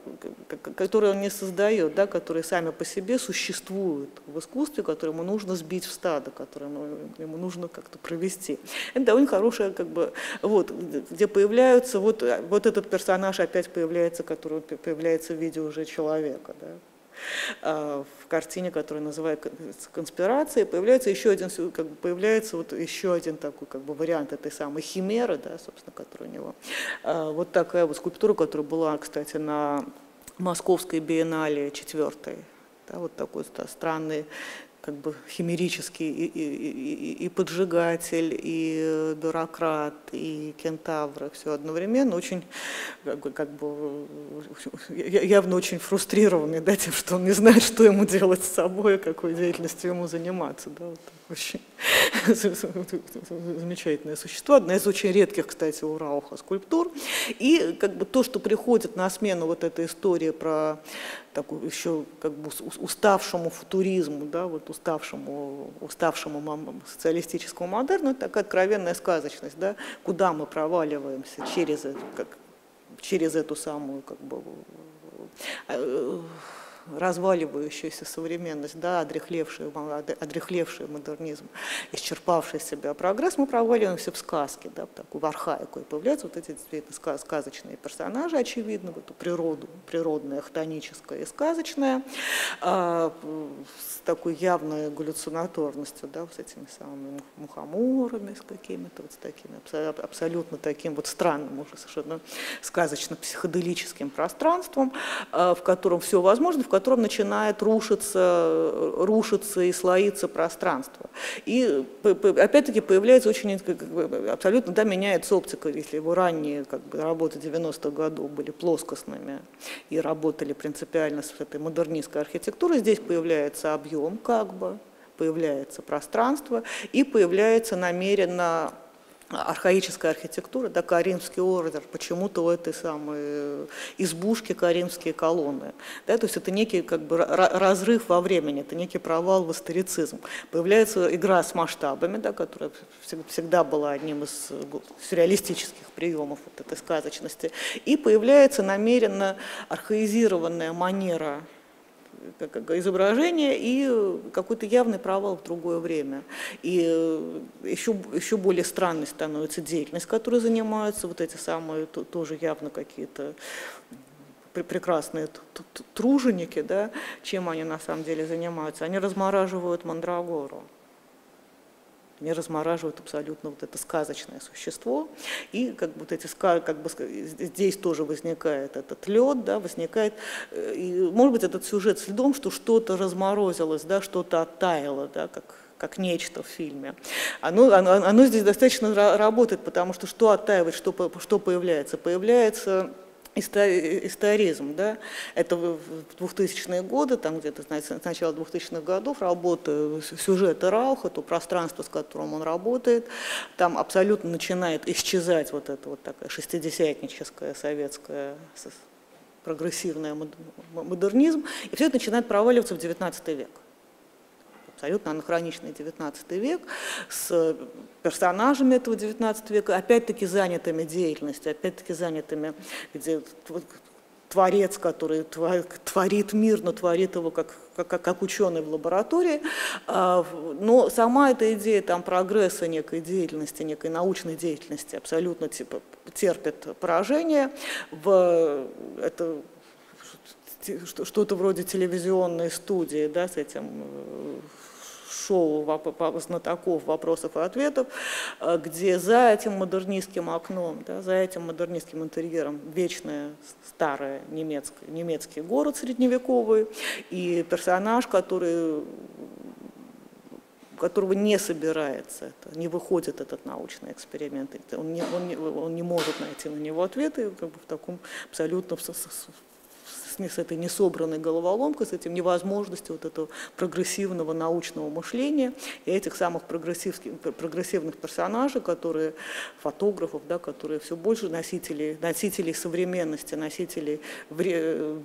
которые он не создает, да, которые сами по себе существуют в искусстве, которые ему нужно сбить в стадо, которые ему, нужно как-то провести. Это довольно хорошая, как бы, вот, где появляются, вот, вот этот персонаж опять появляется, который который появляется в виде уже человека. Да? А в картине, которая называется «Конспирация», появляется еще один, как бы появляется вот еще один такой как бы вариант этой самой химеры, да, собственно, которая у него. А вот такая вот скульптура, которая была, кстати, на Московской биеннале четвертой. Да, вот такой да, странный как бы химерический и, и, и, и поджигатель, и бюрократ, и кентавр, все одновременно, очень, как бы, как бы явно очень фрустрированный да, тем, что он не знает, что ему делать с собой, какой деятельностью ему заниматься. Да, вот очень замечательное существо, одна из очень редких, кстати, у Рауха скульптур. И как бы то, что приходит на смену вот этой истории про такую еще как бы уставшему футуризму, да, вот уставшему, уставшему социалистическому модерну, это такая откровенная сказочность, да, куда мы проваливаемся через, как, через эту самую как бы э, разваливающаяся современность, да, одрехлевший, одрехлевший модернизм, исчерпавший себя прогресс, мы проваливаемся в сказки, да, в такую в архаику, и появляются вот эти действительно сказочные персонажи, очевидно, в эту природу, природное, хтоническое и сказочное, а, с такой явной галлюцинаторностью, да, с этими самыми мухоморами, с какими-то вот с такими, абсолютно таким вот странным, уже совершенно сказочно-психоделическим пространством, а, в котором все возможно, в котором начинает рушиться, рушиться и слоиться пространство. И опять-таки появляется очень, абсолютно, да, меняется оптика, если его ранние как бы, работы 90-х годов были плоскостными и работали принципиально с этой модернистской архитектурой, здесь появляется объем как бы, появляется пространство и появляется намеренно архаическая архитектура, да, Каримский ордер, почему-то у этой самой избушки Каримские колонны. Да, то есть это некий как бы, разрыв во времени, это некий провал в историцизм. Появляется игра с масштабами, да, которая всегда была одним из сюрреалистических приемов вот этой сказочности. И появляется намеренно архаизированная манера как изображение и какой-то явный провал в другое время. И еще, э, еще более странной становится деятельность, которой занимаются вот эти самые тоже явно какие-то прекрасные труженики, да, чем они на самом деле занимаются. Они размораживают мандрагору они размораживают абсолютно вот это сказочное существо. И как бы, вот эти, как бы, здесь тоже возникает этот лед, да, возникает, э, и, может быть, этот сюжет следом, что что-то разморозилось, да, что-то оттаяло, да, как как нечто в фильме. Оно, оно, оно здесь достаточно работает, потому что что оттаивает, что, что появляется? Появляется историзм. Да? Это в 2000-е годы, там где-то с начала 2000-х годов, работа сюжета Рауха, то пространство, с которым он работает, там абсолютно начинает исчезать вот эта вот такая шестидесятническая советская прогрессивная модернизм, и все это начинает проваливаться в XIX век абсолютно анахроничный XIX век, с персонажами этого XIX века, опять-таки занятыми деятельностью, опять-таки занятыми, где творец, который творит мир, но творит его как, как, как ученый в лаборатории. А, но сама эта идея там, прогресса некой деятельности, некой научной деятельности абсолютно типа, терпит поражение. В, это что-то вроде телевизионной студии да, с этим э, шоу знатоков вопросов и ответов, э, где за этим модернистским окном, да, за этим модернистским интерьером вечная старая немецкая, немецкий город средневековый и персонаж, который которого не собирается, это, не выходит этот научный эксперимент, он не, он, не, он не может найти на него ответы как бы в таком абсолютно с этой несобранной головоломкой, с этим невозможностью вот этого прогрессивного научного мышления и этих самых прогрессивных персонажей, которые фотографов, да, которые все больше носителей, носителей современности, носителей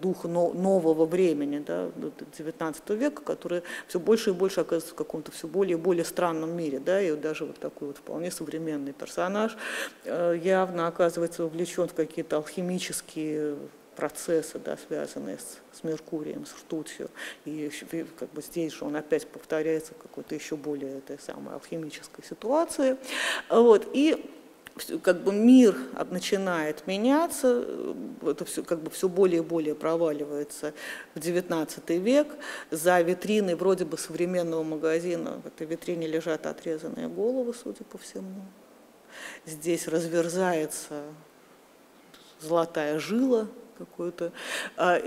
духа нового времени, да, 19 века, которые все больше и больше оказываются в каком-то все более и более странном мире, да, и даже вот такой вот вполне современный персонаж э, явно оказывается вовлечен в какие-то алхимические процессы, да, связанные с, с Меркурием, с ртутью. И как бы здесь же он опять повторяется в какой-то еще более этой самой алхимической ситуации. Вот. И как бы мир начинает меняться, это все, как бы все более и более проваливается в XIX век. За витриной вроде бы современного магазина в этой витрине лежат отрезанные головы, судя по всему. Здесь разверзается золотая жила, какую-то, а,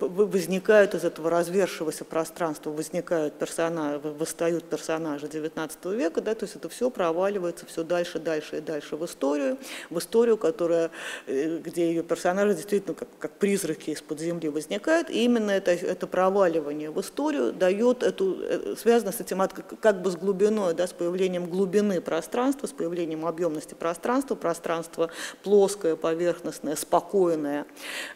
возникают из этого развершегося пространства, возникают персонажи, восстают персонажи XIX века, да, то есть это все проваливается все дальше, дальше и дальше в историю, в историю, которая, э, где ее персонажи действительно как, как призраки из-под земли возникают, и именно это, это проваливание в историю дает эту, э, связано с этим как бы с глубиной, да, с появлением глубины пространства, с появлением объемности пространства, пространство плоское, поверхностное, спокойное,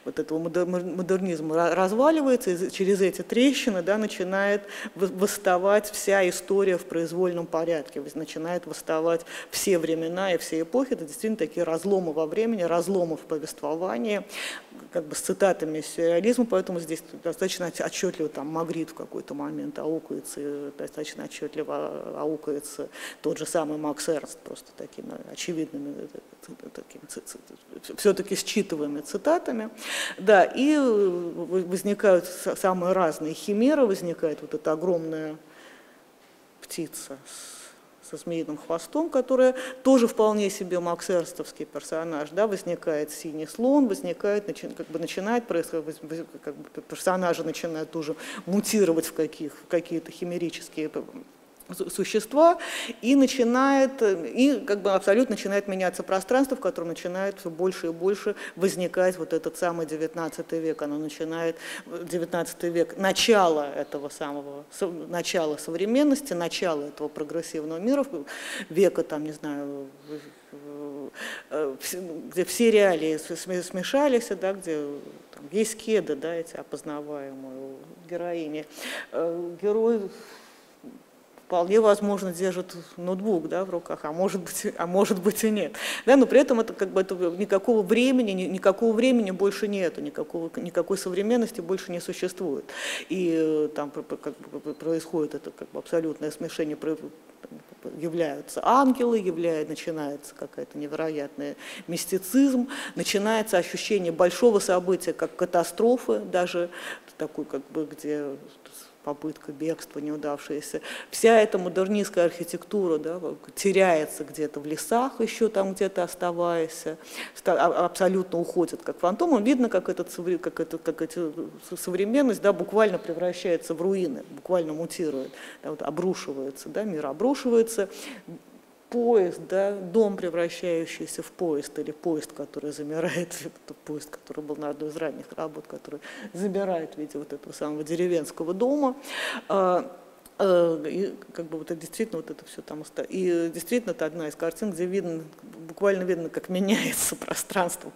вот этого модернизма разваливается, и через эти трещины да, начинает восставать вся история в произвольном порядке, начинает восставать все времена и все эпохи. Это действительно такие разломы во времени, разломы в повествовании, как бы с цитатами сюрреализма, поэтому здесь достаточно отчетливо там Магрит в какой-то момент аукается, достаточно отчетливо аукается тот же самый Макс Эрнст, просто такими очевидными, такими, все-таки считываемыми цитатами. Да, и возникают самые разные химеры, возникает вот эта огромная птица с со змеиным хвостом, которая тоже вполне себе максерстовский персонаж, да, возникает синий слон, возникает, как бы начинает происходить, как бы персонажи начинают тоже мутировать в, каких, в какие-то химерические существа, и начинает, и как бы абсолютно начинает меняться пространство, в котором начинает все больше и больше возникать вот этот самый 19 век. Оно начинает, 19 век, начало этого самого, начало современности, начало этого прогрессивного мира, века там, не знаю, где все реалии смешались, да, где там, есть кеды, да, эти опознаваемые героини. Э, герой вполне возможно держит ноутбук да, в руках, а может быть, а может быть и нет. Да, но при этом это как бы это никакого времени, никакого времени больше нету, никакого, никакой современности больше не существует. И э, там как бы, происходит это как бы абсолютное смешение являются ангелы, является, начинается какая-то невероятная мистицизм, начинается ощущение большого события, как катастрофы, даже такой, как бы, где попытка бегства неудавшаяся. Вся эта модернистская архитектура да, теряется где-то в лесах, еще там где-то оставаясь, а, абсолютно уходит как фантом. Видно, как, этот, как, это, как эта современность да, буквально превращается в руины, буквально мутирует, да, вот обрушивается, да, мир обрушивается, поезд, да, дом, превращающийся в поезд, или поезд, который замирает, это поезд, который был на одной из ранних работ, который замирает в виде вот этого самого деревенского дома. Э, и как бы вот это действительно вот это все там. И действительно это одна из картин, где видно, буквально видно, как меняется пространство,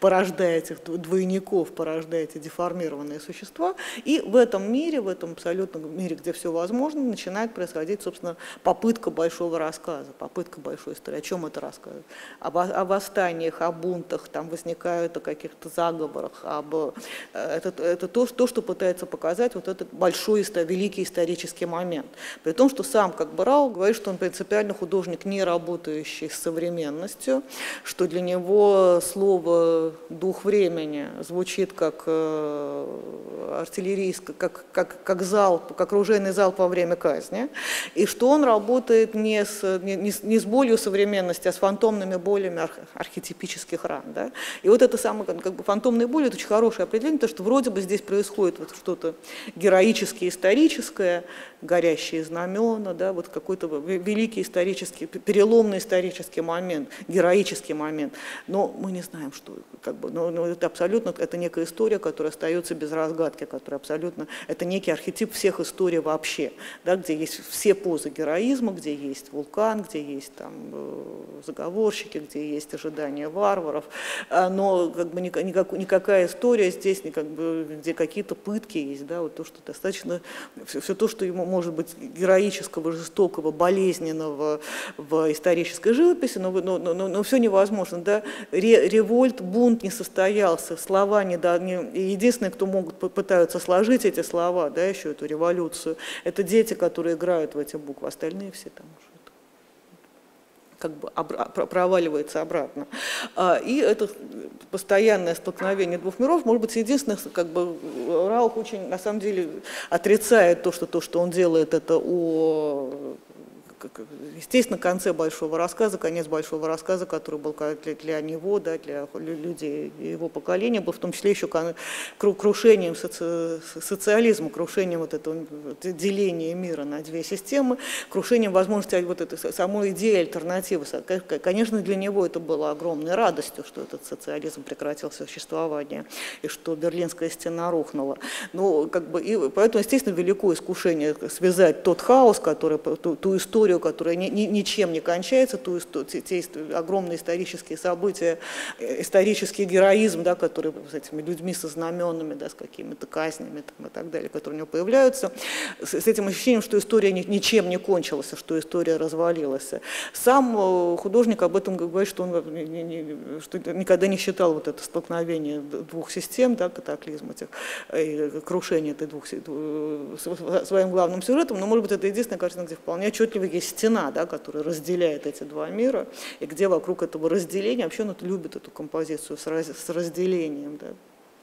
порождая этих двойников, порождая эти деформированные существа. И в этом мире, в этом абсолютном мире, где все возможно, начинает происходить, собственно, попытка большого рассказа, попытка большой истории. О чем это рассказывает? Об, о восстаниях, о бунтах, там возникают о каких-то заговорах, об, э, это, это то, то, что пытается показать вот этот большой исторический великий исторический момент. При том, что сам как бы Рау говорит, что он принципиально художник, не работающий с современностью, что для него слово «дух времени» звучит как э, артиллерийское, как, как, как залп, как оружейный залп во время казни, и что он работает не с, не, не с болью современности, а с фантомными болями арх, архетипических ран. Да? И вот это самое, как бы фантомные боли, это очень хорошее определение, потому что вроде бы здесь происходит вот что-то героическое, историческое, историческое, горящие знамена, да, вот какой-то великий исторический, переломный исторический момент, героический момент. Но мы не знаем, что, как бы, но, но это абсолютно, это некая история, которая остается без разгадки, которая абсолютно, это некий архетип всех историй вообще, да, где есть все позы героизма, где есть вулкан, где есть там э, заговорщики, где есть ожидания варваров, а, но как бы никак, никакая история здесь, как бы, где какие-то пытки есть, да, вот то, что достаточно все, все то, что ему может быть героического, жестокого, болезненного в исторической живописи, но, но, но, но все невозможно. Да? Револьт, бунт не состоялся, слова не, да, не единственные, кто могут пытаются сложить эти слова, да, еще эту революцию, это дети, которые играют в эти буквы, остальные все там уже как бы проваливается обратно. А, и это постоянное столкновение двух миров, может быть, единственное, как бы Раух очень, на самом деле, отрицает то, что то, что он делает, это о естественно, конце большого рассказа, конец большого рассказа, который был для, для него, да, для людей его поколения, был в том числе еще крушением соци, социализма, крушением вот этого деления мира на две системы, крушением возможности вот этой самой идеи альтернативы. Конечно, для него это было огромной радостью, что этот социализм прекратил существование и что Берлинская стена рухнула. Но, как бы, и поэтому, естественно, великое искушение связать тот хаос, который, ту, ту историю, историю, которая ни, ни, ничем не кончается, ту, те, те огромные исторические события, э, исторический героизм, да, который с этими людьми со знаменами, да, с какими-то казнями там, и так далее, которые у него появляются, с, с этим ощущением, что история ни, ничем не кончилась, что история развалилась. Сам э, художник об этом говорит, что он не, не, что никогда не считал вот это столкновение двух систем, да, катаклизм этих, и крушение этой двух своим главным сюжетом, но, может быть, это единственная картина, где вполне отчетливо есть стена, да, которая разделяет эти два мира, и где вокруг этого разделения, вообще он любит эту композицию с, раз, с разделением, да,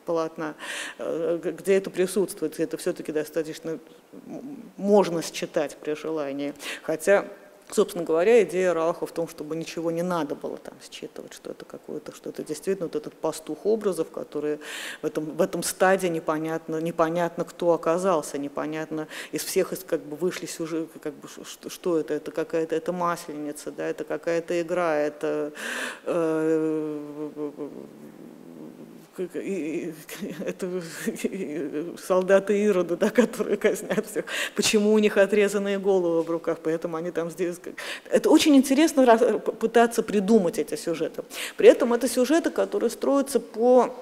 полотна, э, где это присутствует, это все-таки достаточно можно считать при желании. Хотя Собственно говоря, идея Рауха в том, чтобы ничего не надо было там считывать, что это какое-то, что это действительно вот этот пастух образов, которые в этом, в этом стадии непонятно, непонятно, кто оказался, непонятно, из всех из, как бы вышли сюжеты, как бы, что, что это, это какая-то, это масленица, да, это какая-то игра, это э, это солдаты Ирода, да, которые казнят всех. Почему у них отрезанные головы в руках, поэтому они там здесь... Это очень интересно пытаться придумать эти сюжеты. При этом это сюжеты, которые строятся по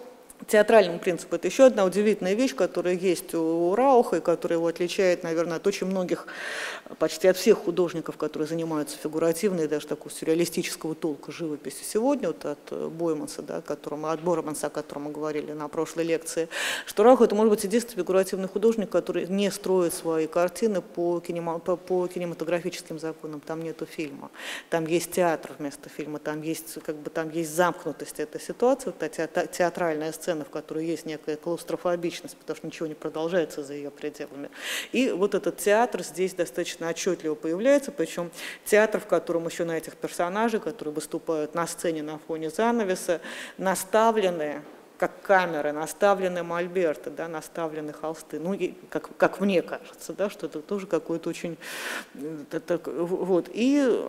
театральному принципу. Это еще одна удивительная вещь, которая есть у Рауха, и которая его отличает, наверное, от очень многих, почти от всех художников, которые занимаются фигуративной, даже такого сюрреалистического толка живописи сегодня, вот от Бойманса, да, которому, от Бороманса, о котором мы говорили на прошлой лекции, что Раух это может быть единственный фигуративный художник, который не строит свои картины по, кинема, по, по кинематографическим законам. Там нету фильма, там есть театр вместо фильма, там есть, как бы, там есть замкнутость этой ситуации, вот эта театральная сцена, сцена, в которой есть некая клаустрофобичность, потому что ничего не продолжается за ее пределами. И вот этот театр здесь достаточно отчетливо появляется, причем театр, в котором еще на этих персонажей, которые выступают на сцене на фоне занавеса, наставлены как камеры, наставлены мольберты, да, наставлены холсты. Ну, и, как, как мне кажется, да, что это тоже какой-то очень... Это, вот. И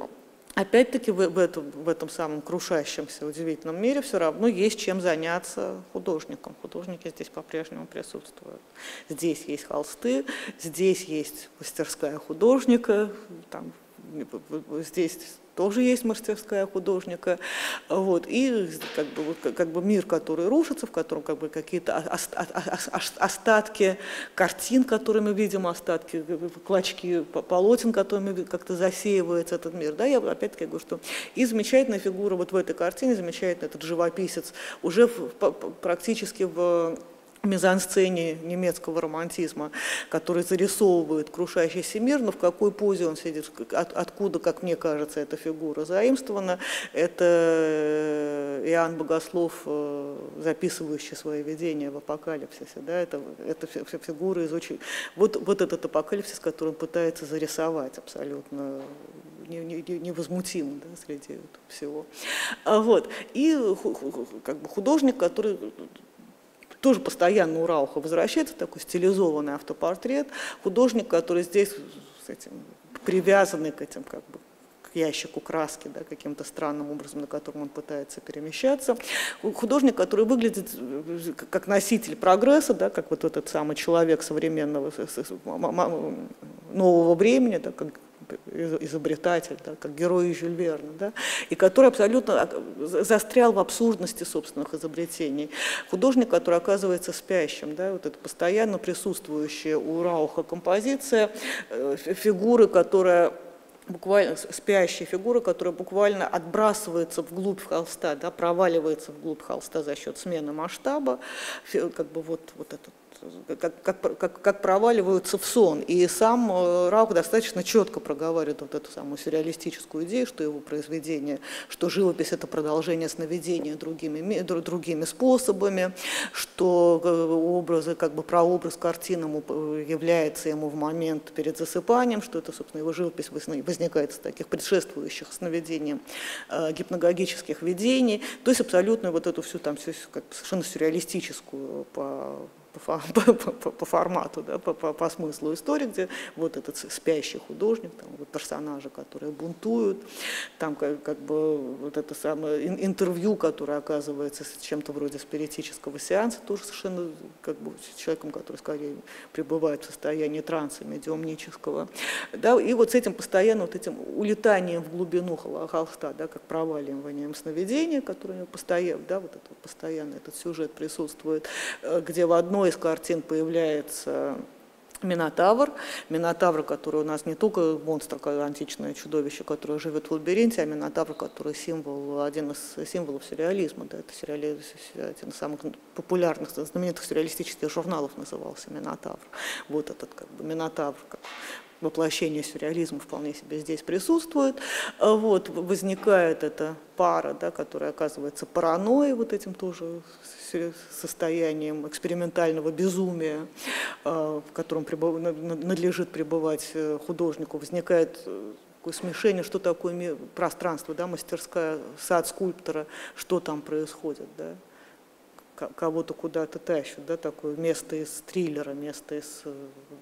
опять-таки в, в, этом, в этом самом крушащемся удивительном мире все равно есть чем заняться художником. Художники здесь по-прежнему присутствуют. Здесь есть холсты, здесь есть мастерская художника, там, здесь тоже есть мастерская художника. Вот. И как бы, как бы мир, который рушится, в котором как бы какие-то остатки картин, которые мы видим, остатки, клочки полотен, которыми как-то засеивается этот мир. Да, я опять-таки говорю, что и замечательная фигура вот в этой картине, замечательный этот живописец, уже в, практически в мизансцене немецкого романтизма, который зарисовывает крушащийся мир, но в какой позе он сидит, от, откуда, как мне кажется, эта фигура заимствована, это э, Иоанн Богослов, э, записывающий свои видения в апокалипсисе, да, это, это фигура из очень... Вот, вот этот апокалипсис, который он пытается зарисовать абсолютно невозмутим да, среди всего. А вот. И как бы художник, который тоже постоянно у Рауха возвращается такой стилизованный автопортрет, художник, который здесь с этим привязанный к этим как бы ящику краски, да, каким-то странным образом, на котором он пытается перемещаться. Художник, который выглядит как носитель прогресса, да, как вот этот самый человек современного, нового времени, да, как изобретатель, да, как герой Жюль Верна, да, и который абсолютно застрял в абсурдности собственных изобретений. Художник, который оказывается спящим, да, вот это постоянно присутствующая у Рауха композиция, э, фигуры, которая буквально спящая фигура, которая буквально отбрасывается вглубь холста, да, проваливается вглубь холста за счет смены масштаба, как бы вот, вот этот как, как, как, как проваливаются в сон. И сам э, Раух достаточно четко проговаривает вот эту самую сюрреалистическую идею, что его произведение, что живопись – это продолжение сновидения другими, другими способами, что э, образы, как бы прообраз картины является ему в момент перед засыпанием, что это, собственно, его живопись возникает из таких предшествующих сновидениям э, гипногогических видений, то есть абсолютно вот эту всю там всю, как, совершенно сюрреалистическую по по, по, по, формату, да, по, по, по смыслу истории, где вот этот спящий художник, там, вот персонажи, которые бунтуют, там как, как бы вот это самое интервью, которое оказывается чем-то вроде спиритического сеанса, тоже совершенно как бы человеком, который скорее пребывает в состоянии транса медиумнического. Да, и вот с этим постоянно вот этим улетанием в глубину холста, да, как проваливанием сновидения, которое у него постоянно, да, вот это постоянно этот сюжет присутствует, э, где в одной одной из картин появляется Минотавр. Минотавр, который у нас не только монстр, как античное чудовище, которое живет в лабиринте, а Минотавр, который символ, один из символов сюрреализма. Да, это сюрреализм, один из самых популярных, знаменитых сюрреалистических журналов назывался Минотавр. Вот этот как бы Минотавр, как воплощение сюрреализма вполне себе здесь присутствует. Вот, возникает эта пара, да, которая оказывается паранойей, вот этим тоже состоянием экспериментального безумия, э, в котором надлежит пребывать э, художнику, возникает э, такое смешение, что такое пространство, да, мастерская, сад скульптора, что там происходит, да, кого-то куда-то тащат, да, такое место из триллера, место из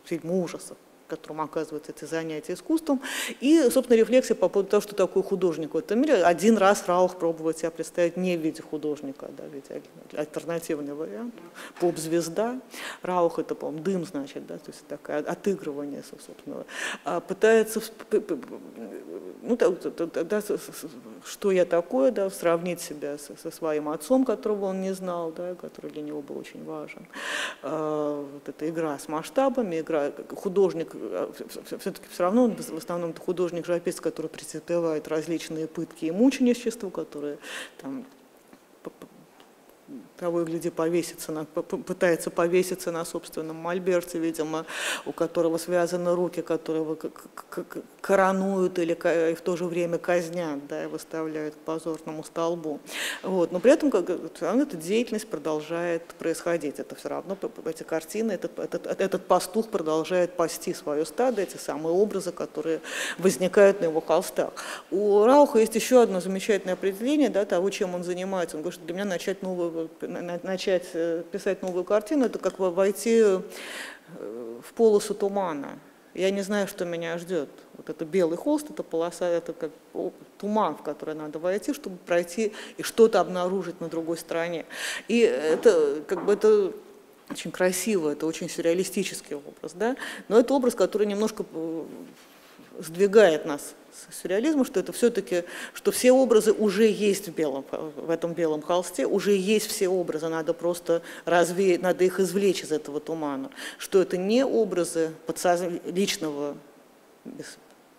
фильма ужасов которым оказываются эти занятия искусством, и, собственно, рефлексия по поводу того, что такое художник в этом мире. Один раз Раух пробовал себя представить не в виде художника, да, в виде альтернативный вариант, поп-звезда. Раух – это, по-моему, дым, значит, да, то есть такое отыгрывание, собственно. Пытается, ну, да, да, что я такое, да, сравнить себя со, своим отцом, которого он не знал, да, который для него был очень важен. А, вот эта игра с масштабами, игра, художник все-таки все равно в основном это художник-живописец, который претерпевает различные пытки и мученичества, которые там, того и гляди повеситься на, пытается повеситься на собственном мольберте, видимо, у которого связаны руки, которого коронуют или в то же время казнят, да, и выставляют к позорному столбу. Вот. Но при этом как, все равно эта деятельность продолжает происходить. Это все равно эти картины, этот, этот, этот пастух продолжает пасти свое стадо, эти самые образы, которые возникают на его холстах. У Рауха есть еще одно замечательное определение да, того, чем он занимается. Он говорит, что для меня начать новую начать писать новую картину, это как войти в полосу тумана. Я не знаю, что меня ждет. Вот это белый холст, это полоса, это как туман, в который надо войти, чтобы пройти и что-то обнаружить на другой стороне. И это как бы это очень красиво, это очень сюрреалистический образ, да? но это образ, который немножко э, сдвигает нас с сюрреализма, что это все-таки, что все образы уже есть в, белом, в этом белом холсте, уже есть все образы, надо просто развеять, надо их извлечь из этого тумана, что это не образы подсоз... личного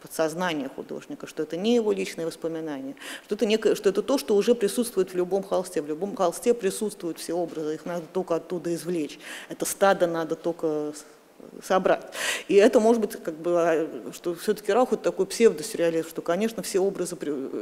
подсознание художника, что это не его личные воспоминания, что это, некое, что это то, что уже присутствует в любом холсте. В любом холсте присутствуют все образы, их надо только оттуда извлечь. Это стадо надо только собрать. И это может быть, как бы, а, что все-таки Раухут такой псевдосюрреалист, что, конечно, все образы,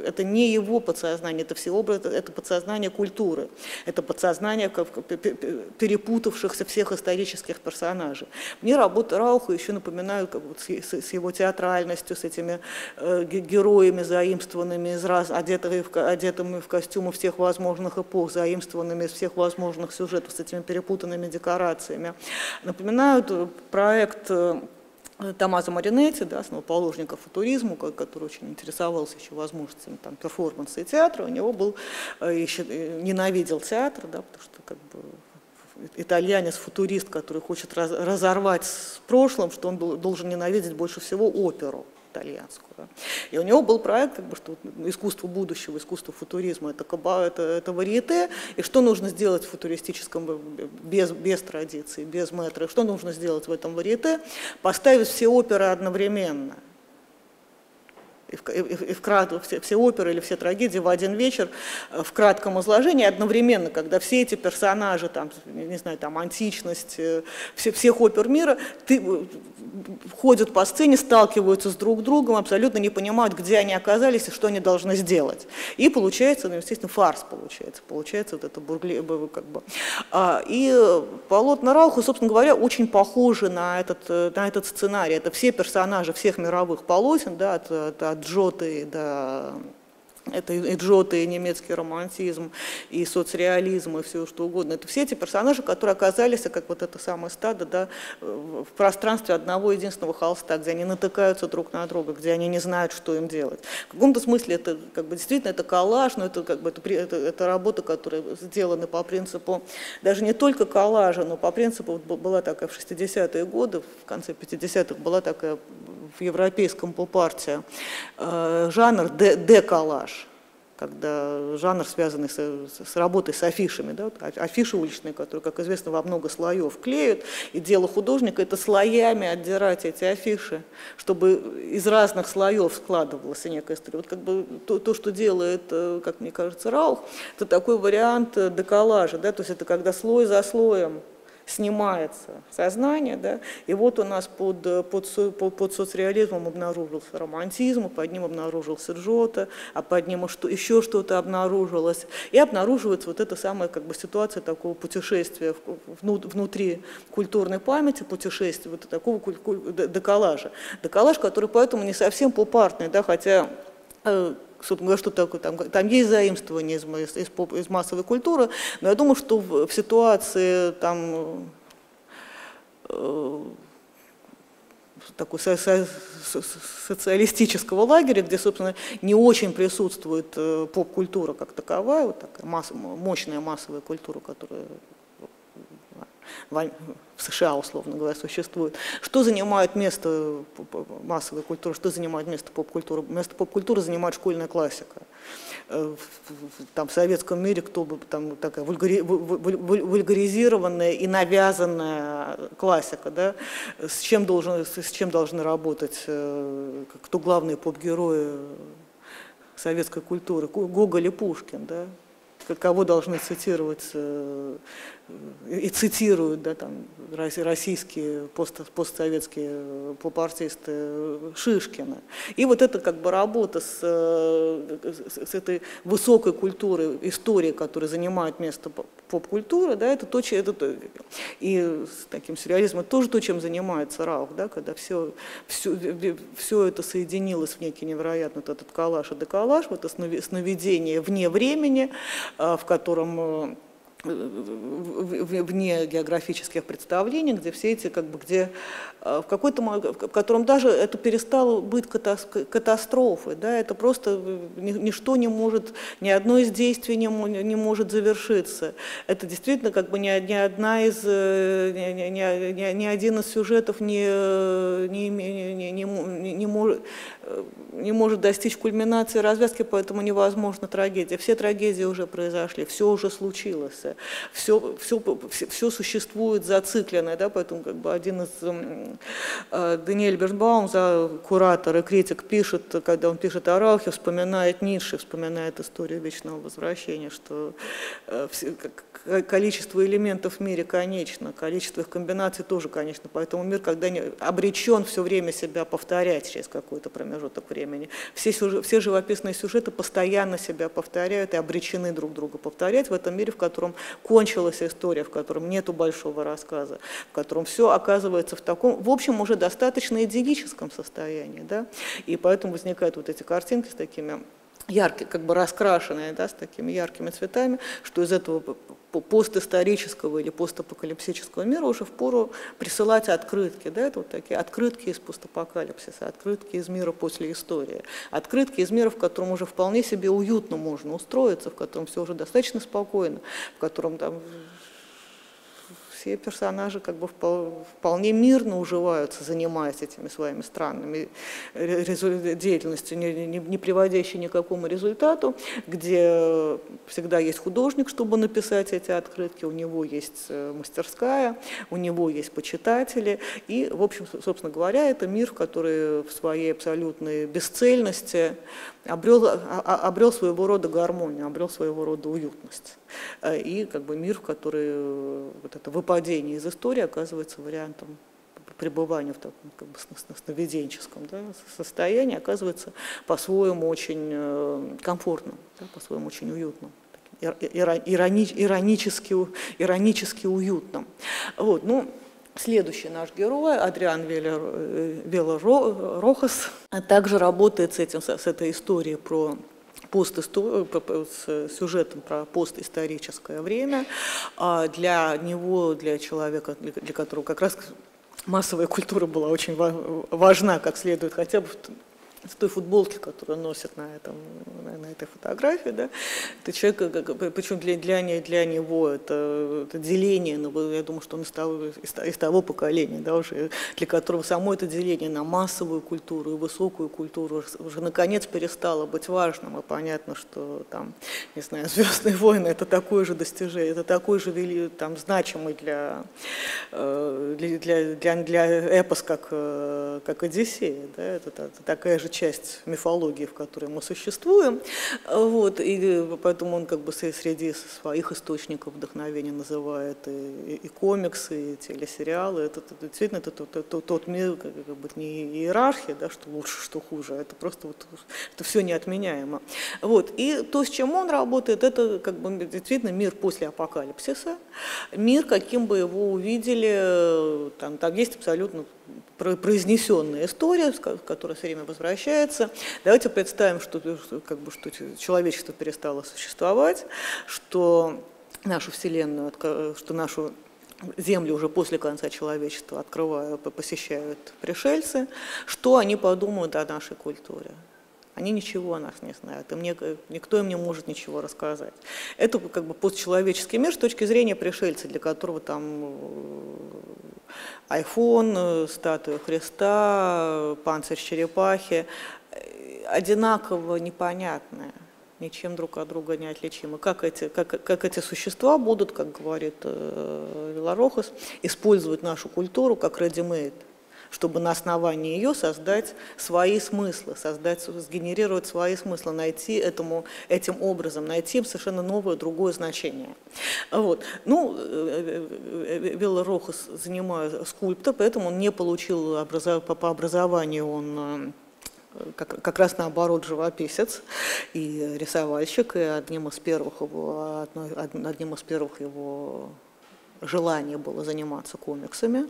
это не его подсознание, это все образы, это подсознание культуры, это подсознание перепутавшихся всех исторических персонажей. Мне работа Рауха еще напоминают как бы, с, его театральностью, с этими э, героями, заимствованными из раз, одетыми в, одетыми в костюмы всех возможных эпох, заимствованными из всех возможных сюжетов, с этими перепутанными декорациями. Напоминают э, проект э, Томазо Маринетти, да, основоположника футуризму, который очень интересовался еще возможностями там, перформанса и театра, у него был, э, еще, э, ненавидел театр, да, потому что как бы, итальянец-футурист, который хочет разорвать с прошлым, что он должен ненавидеть больше всего оперу итальянскую. И у него был проект, как бы, что искусство будущего, искусство футуризма, это, это, это варьете, и что нужно сделать в футуристическом, без, без традиции, без метра, что нужно сделать в этом варьете, поставить все оперы одновременно – и, в, и, в все, все оперы или все трагедии в один вечер э, в кратком изложении одновременно, когда все эти персонажи, там, не знаю, там, античность, э, все, всех опер мира, ты, э, ходят по сцене, сталкиваются с друг другом, абсолютно не понимают, где они оказались и что они должны сделать. И получается, ну, естественно, фарс получается, получается вот это бургли, как бы. А, и полотна Рауху, собственно говоря, очень похожи на этот, на этот сценарий. Это все персонажи всех мировых полотен, да, от, от Джоты до это и Джота, и немецкий романтизм, и соцреализм, и все что угодно. Это все эти персонажи, которые оказались, как вот это самое стадо, да, в пространстве одного единственного холста, где они натыкаются друг на друга, где они не знают, что им делать. В каком-то смысле это как бы действительно это коллаж, но это как бы это, это, это работа, которая сделана по принципу, даже не только коллажа, но по принципу, вот была такая в 60-е годы, в конце 50-х была такая в европейском поп-арте э, жанр деколлаж когда жанр, связанный с, с работой с афишами, да, афиши уличные, которые, как известно, во много слоев клеют, и дело художника – это слоями отдирать эти афиши, чтобы из разных слоев складывалась некая история. Вот как бы то, то, что делает, э, как мне кажется, Раух, это такой вариант деколажа, да, то есть это когда слой за слоем снимается сознание, да, и вот у нас под, под, под, под соцреализмом обнаружился романтизм, под ним обнаружился Джота, а под ним что, еще что-то обнаружилось, и обнаруживается вот эта самая как бы ситуация такого путешествия внутри культурной памяти, путешествия, вот такого деколажа. Деколаж, который поэтому не совсем попартный, да, хотя э, собственно что такое, там, там есть заимствование из, из, из массовой культуры, но я думаю, что в, в ситуации там э, такой со, со, социалистического лагеря, где, собственно, не очень присутствует э, поп-культура как таковая, вот такая масс, мощная массовая культура, которая в США, условно говоря, существует. Что занимает место массовой культуры, что занимает место поп-культуры? Место поп-культуры занимает школьная классика. Э, там, в советском мире кто бы там такая вульгари, вульгаризированная и навязанная классика, да? с, чем должен, с чем должны работать, э, кто главные поп-герои советской культуры, Гоголь и Пушкин, да? кого должны цитировать э, и цитируют да, там, российские пост, постсоветские попартисты Шишкина. И вот это как бы работа с, с, с этой высокой культурой, историей, которая занимает место поп-культуры, да, это то, чем, это, и с таким сюрреализмом это тоже то, чем занимается Раух, да, когда все, все, все это соединилось в некий невероятный вот этот коллаж и деколлаж, вот это сновидение вне времени, в котором вне географических представлений, где все эти, как бы, где э, в какой-то, в котором даже это перестало быть катастрофой, да, это просто ничто не может, ни одно из действий не, не может завершиться. Это действительно как бы ни, ни одна из, э, ни, ни, ни, ни один из сюжетов не, не, не, не, не, не, может, не может достичь кульминации, развязки, поэтому невозможно трагедия. Все трагедии уже произошли, все уже случилось все, все, все, все существует зацикленное, да, поэтому как бы один из э, Даниэль Бернбаум, за куратор и критик, пишет, когда он пишет о Ралхе, вспоминает Ницше, вспоминает историю вечного возвращения, что э, все, количество элементов в мире конечно, количество их комбинаций тоже конечно, поэтому мир когда не обречен все время себя повторять через какой-то промежуток времени. Все, сюжет, все живописные сюжеты постоянно себя повторяют и обречены друг друга повторять в этом мире, в котором кончилась история, в котором нету большого рассказа, в котором все оказывается в таком, в общем, уже достаточно идиллическом состоянии, да, и поэтому возникают вот эти картинки с такими яркие, как бы раскрашенные, да, с такими яркими цветами, что из этого постисторического или постапокалипсического мира уже впору присылать открытки. Да, это вот такие открытки из постапокалипсиса, открытки из мира после истории, открытки из мира, в котором уже вполне себе уютно можно устроиться, в котором все уже достаточно спокойно, в котором там все персонажи как бы вполне мирно уживаются, занимаясь этими своими странными деятельностью, не, не, не приводящей ни результату, где всегда есть художник, чтобы написать эти открытки, у него есть э, мастерская, у него есть почитатели, и, в общем, собственно говоря, это мир, который в своей абсолютной бесцельности обрел, а, а, обрел своего рода гармонию, обрел своего рода уютность. Э, и как бы мир, в который э, вот это выпадение из истории оказывается вариантом пребывания в таком как бы сновиденческом да, состоянии, оказывается по-своему очень э, комфортным, да, по-своему очень уютным ирони, иронически, иронически уютным. Вот, ну, Следующий наш герой, Адриан Велорохас, э, также работает с, этим, с этой историей про пост с сюжетом про постисторическое время. А для него, для человека, для которого как раз массовая культура была очень важна, как следует, хотя бы с той футболки, которую носят на, этом, на, этой фотографии, да, это человек, причем для, для, для него это, это деление, ну, я думаю, что он из того, из, того поколения, да, уже, для которого само это деление на массовую культуру и высокую культуру уже, наконец перестало быть важным, и понятно, что там, не знаю, «Звездные войны» это такое же достижение, это такой же вели, там, значимый для, э, для, для, для, для эпос, как, э, как «Одиссея», да, это, это такая же часть мифологии, в которой мы существуем. Вот, и поэтому он как бы среди своих источников вдохновения называет и, и комиксы, и телесериалы. Это, это действительно это, это, это, тот мир, как, бы не иерархия, да, что лучше, что хуже, а это просто вот, это все неотменяемо. Вот, и то, с чем он работает, это как бы действительно мир после апокалипсиса, мир, каким бы его увидели, там, там есть абсолютно произнесенная история, которая все время возвращается. Давайте представим, что, как бы, что человечество перестало существовать, что нашу Вселенную, что нашу Землю уже после конца человечества открывают, посещают пришельцы, что они подумают о нашей культуре. Они ничего о нас не знают, и мне, никто им не может ничего рассказать. Это как бы постчеловеческий мир с точки зрения пришельца, для которого там iPhone, э, статуя Христа, панцирь черепахи, э, одинаково непонятное, ничем друг от друга не отличимы. Как эти, как, как эти существа будут, как говорит э, Велорохос, использовать нашу культуру как ready-made чтобы на основании ее создать свои смыслы, создать, сгенерировать свои смыслы, найти этому, этим образом, найти им совершенно новое, другое значение. Вот. Ну, Вилла Рохас занимает скульптор, поэтому он не получил образов... по образованию, он как, как раз наоборот живописец и рисовальщик, и одним из первых его, одним из первых его желание было заниматься комиксами,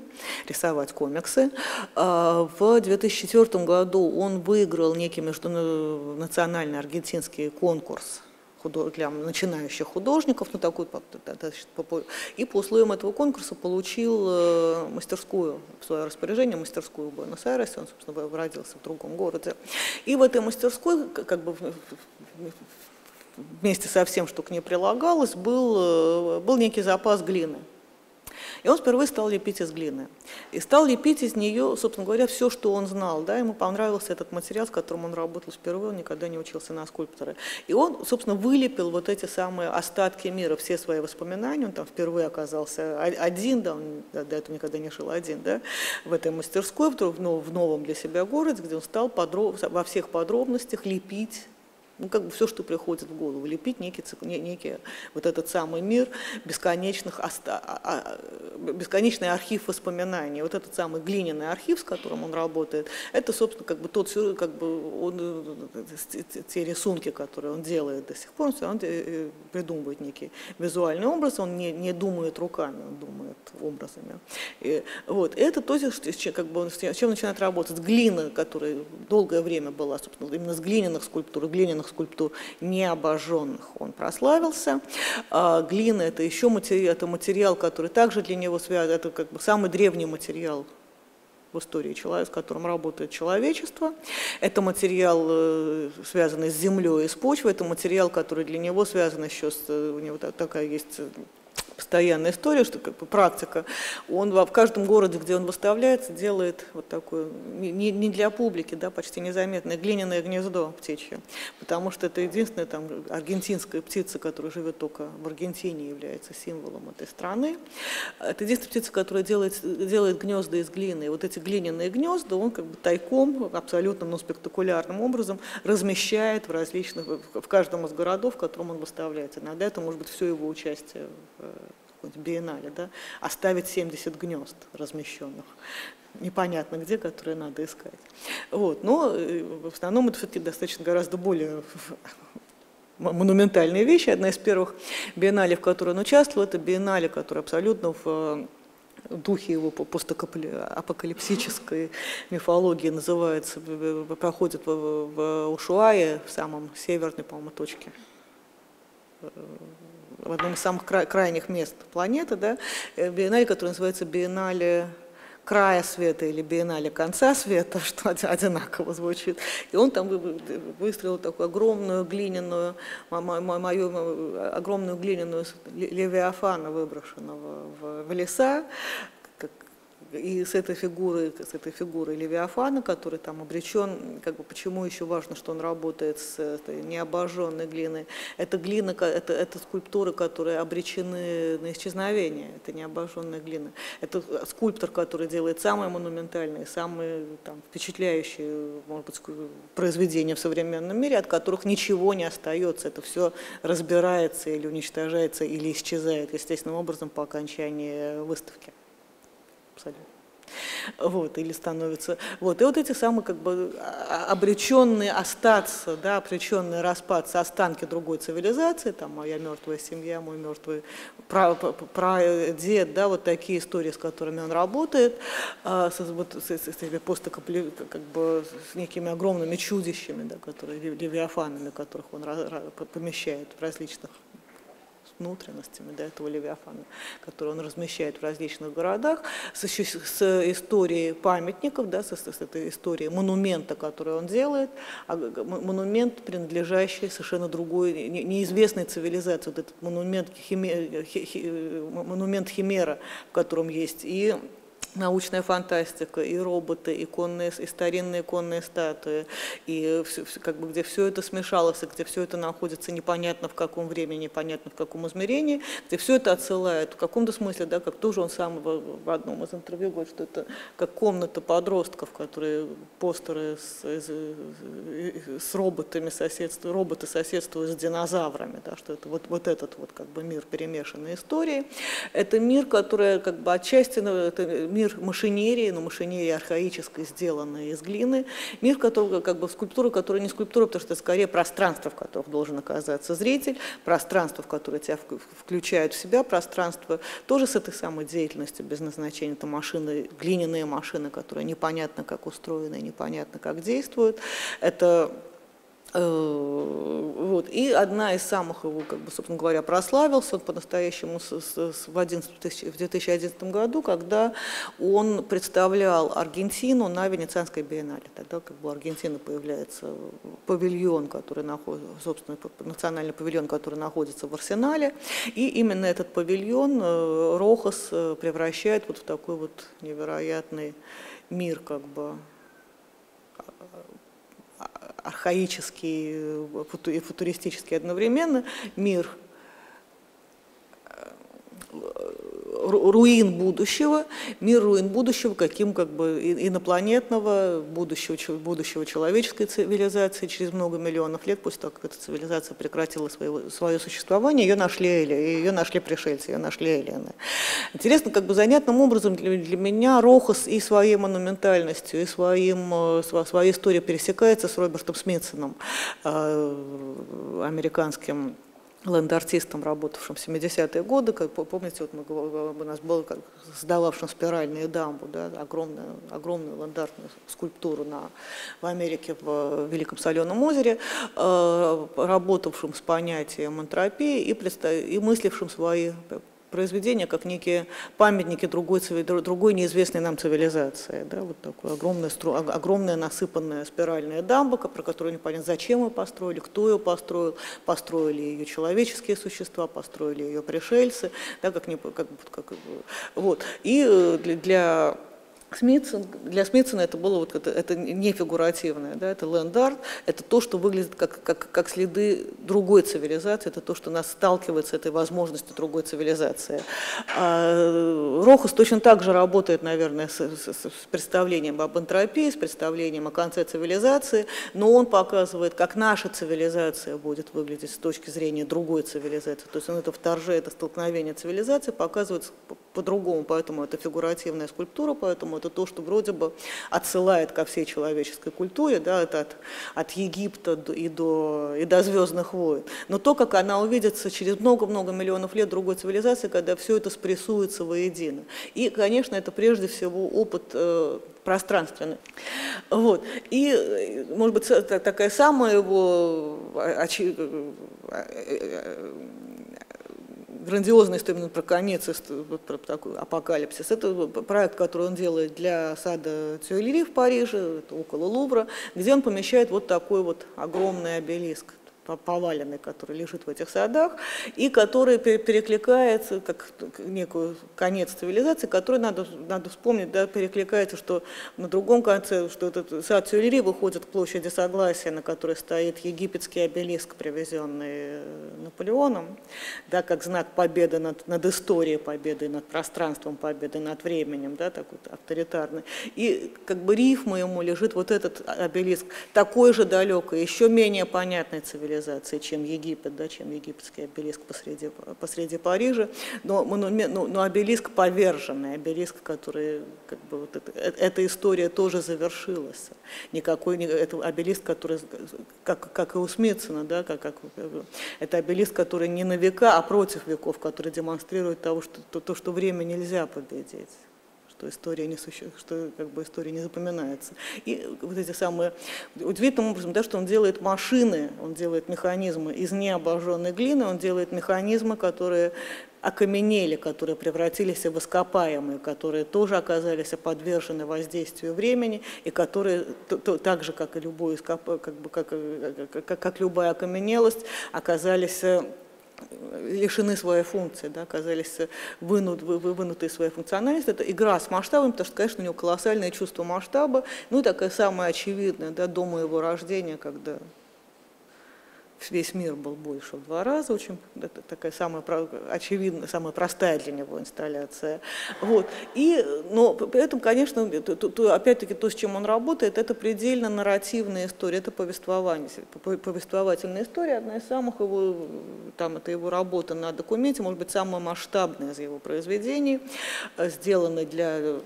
рисовать комиксы. А, в 2004 году он выиграл некий междунациональный аргентинский конкурс для начинающих художников, ну такой и по условиям этого конкурса получил э, мастерскую в свое распоряжение, мастерскую в Буэнос-Айресе, он, собственно, родился в другом городе. И в этой мастерской, как бы вместе со всем, что к ней прилагалось, был, э, был некий запас глины. И он впервые стал лепить из глины. И стал лепить из нее, собственно говоря, все, что он знал. Да? Ему понравился этот материал, с которым он работал впервые, он никогда не учился на скульптора. И он, собственно, вылепил вот эти самые остатки мира, все свои воспоминания. Он там впервые оказался один, да, он до этого никогда не жил один, да, в этой мастерской, в новом для себя городе, где он стал во всех подробностях лепить ну, как бы все, что приходит в голову, лепить некий, некий вот этот самый мир бесконечных, а, а, бесконечный архив воспоминаний. Вот этот самый глиняный архив, с которым он работает, это, собственно, как бы тот, как бы он, те рисунки, которые он делает до сих пор, он э, придумывает некий визуальный образ, он не, не думает руками, он думает образами. И, вот, это то, как бы с чем начинает работать. С глины, которая долгое время была, собственно, именно с глиняных скульптур, глиняных глиняных скульптур необожженных он прославился. А глина – это еще материал, это материал, который также для него связан, это как бы самый древний материал в истории человека, с которым работает человечество. Это материал, э, связанный с землей и с почвой, это материал, который для него связан еще с, у него такая есть постоянная история, что как бы практика. Он в каждом городе, где он выставляется, делает вот такое, не, не для публики, да, почти незаметное глиняное гнездо птичье, потому что это единственная там аргентинская птица, которая живет только в Аргентине, является символом этой страны. Это единственная птица, которая делает, делает гнезда из глины. И вот эти глиняные гнезда он как бы тайком, абсолютно ну, спектакулярным образом размещает в различных, в каждом из городов, в котором он выставляется. Иногда это может быть все его участие в биеннале, да, оставить 70 гнезд размещенных непонятно где, которые надо искать. Вот. Но э, в основном это все-таки достаточно гораздо более монументальные вещи. Одна из первых биеннале, в которой он участвовал, это биеннале, которая абсолютно в э, духе его постапокалипсической мифологии называется, проходит в Ушуае, в самом северной, по-моему, точке э, в одном из самых крайних мест планеты, да, э, биеннале, которое называется биеннале края света или биеннале конца света, что одинаково звучит. И он там выстроил такую огромную глиняную, мою огромную глиняную левиафана, выброшенного в леса, и с этой фигурой, с этой фигурой Левиафана, который там обречен, как бы почему еще важно, что он работает с этой необожженной глиной. Это глина, это, это скульптуры, которые обречены на исчезновение, это необожженная глина. Это скульптор, который делает самые монументальные, самые там, впечатляющие, может быть, произведения в современном мире, от которых ничего не остается. Это все разбирается или уничтожается, или исчезает естественным образом по окончании выставки абсолютно. Вот, или становятся, вот, и вот эти самые как бы а, обреченные остаться, да, обреченные распаться останки другой цивилизации, там моя мертвая семья, мой мертвый прадед, да, вот такие истории, с которыми он работает, а, с, вот, с, с, с, просто как бы с некими огромными чудищами, да, которые, левиафанами, которых он помещает в различных внутренностями да, этого Левиафана, который он размещает в различных городах, с, с историей памятников, да, с, с этой историей монумента, который он делает, а монумент, принадлежащий совершенно другой, неизвестной цивилизации, вот этот монумент, химе, монумент Химера, в котором есть и научная фантастика, и роботы, и, конные, и старинные конные статуи, и все, как бы, где все это смешалось, и где все это находится непонятно в каком времени, непонятно в каком измерении, где все это отсылает в каком-то смысле, да, как тоже он сам в, в одном из интервью говорит, что это как комната подростков, которые постеры с, с, с роботами соседствуют, роботы соседствуют с динозаврами, да, что это вот, вот этот вот как бы мир перемешанной истории. Это мир, который как бы отчасти, ну, это мир мир машинерии, но машинерия архаической, сделанная из глины, мир, который, как бы скульптура, которая не скульптура, потому что это скорее пространство, в котором должен оказаться зритель, пространство, в которое тебя включает в себя, пространство тоже с этой самой деятельностью без назначения, это машины, глиняные машины, которые непонятно как устроены, непонятно как действуют, это вот. И одна из самых его, как бы, собственно говоря, прославился он по-настоящему в, 11, в 2011 году, когда он представлял Аргентину на Венецианской биеннале. Тогда как бы у Аргентины появляется павильон, который находится, собственно, национальный павильон, который находится в Арсенале. И именно этот павильон э, Рохас э, превращает вот в такой вот невероятный мир, как бы архаический и футуристический одновременно мир руин будущего, мир руин будущего, каким как бы инопланетного будущего, будущего человеческой цивилизации через много миллионов лет, после того, как эта цивилизация прекратила свое, свое существование, ее нашли, ее нашли пришельцы, ее нашли эллины. Интересно, как бы занятным образом для, для меня Рохас и своей монументальностью, и своим, э, своей историей пересекается с Робертом Смитсоном, э, американским ландартистом, работавшим в 70-е годы, как помните, вот мы, у нас был как, создававшим спиральную дамбу, да, огромную, огромную ландартную скульптуру на, в Америке в Великом Соленом озере, э, работавшим с понятием энтропии и, и мыслившим свои произведения, как некие памятники другой, другой неизвестной нам цивилизации. Да, вот такая огромная, огромная насыпанная спиральная дамба, про которую непонятно, зачем ее построили, кто ее построил, построили ее человеческие существа, построили ее пришельцы, да, как, не, как, как, вот. И э, для, для Смитсон, для Смитсона это было вот это, это не фигуративное, да, это ленд-арт, это то, что выглядит как, как, как следы другой цивилизации, это то, что нас сталкивает с этой возможностью другой цивилизации. А Рохус точно так же работает, наверное, с, с, с представлением об энтропии, с представлением о конце цивилизации, но он показывает, как наша цивилизация будет выглядеть с точки зрения другой цивилизации. То есть он это вторжение, это столкновение цивилизации показывает по-другому, поэтому это фигуративная скульптура, поэтому это то, что вроде бы отсылает ко всей человеческой культуре, да, это от, от Египта и до, и до Звездных войн. Но то, как она увидится через много-много миллионов лет другой цивилизации, когда все это спрессуется воедино. И, конечно, это прежде всего опыт э, пространственный. Вот. И, может быть, такая самая его очи, грандиозная история именно про конец, про такой апокалипсис. Это проект, который он делает для сада Тюильри в Париже, около Лувра, где он помещает вот такой вот огромный обелиск поваленный, который лежит в этих садах, и который перекликается, как некую конец цивилизации, который, надо, надо вспомнить, да, перекликается, что на другом конце, что этот сад Тюильри выходит к площади Согласия, на которой стоит египетский обелиск, привезенный э, Наполеоном, да, как знак победы над, над историей победы, над пространством победы, над временем, да, такой авторитарный. И как бы рифма ему лежит вот этот обелиск, такой же далекой, еще менее понятной цивилизации, цивилизации, чем Египет, да, чем египетский обелиск посреди, посреди Парижа, но, но, но обелиск поверженный, обелиск, который, как бы, вот это, э, эта история тоже завершилась. Никакой, это обелиск, который, как, как и у Смитсона, да, как, как, это обелиск, который не на века, а против веков, который демонстрирует того, что, то, то, что время нельзя победить что история не существует, что как бы история не запоминается. И вот эти самые удивительным образом, да, что он делает машины, он делает механизмы из необожженной глины, он делает механизмы, которые окаменели, которые превратились в ископаемые, которые тоже оказались подвержены воздействию времени и которые то, то, так же, как и ископ... как, бы, как, как, как любая окаменелость, оказались лишены своей функции, да, оказались вынут, вынуты из своей функциональности. Это игра с масштабом, потому что, конечно, у него колоссальное чувство масштаба, ну и такая самая очевидная, да, до моего рождения, когда весь мир был больше в два раза, очень такая самая очевидная, самая простая для него инсталляция. Вот. И, но при этом, конечно, опять-таки то, с чем он работает, это предельно нарративная история, это повествование, повествовательная история, одна из самых его, там это его работа на документе, может быть, самая масштабная из его произведений, сделанная для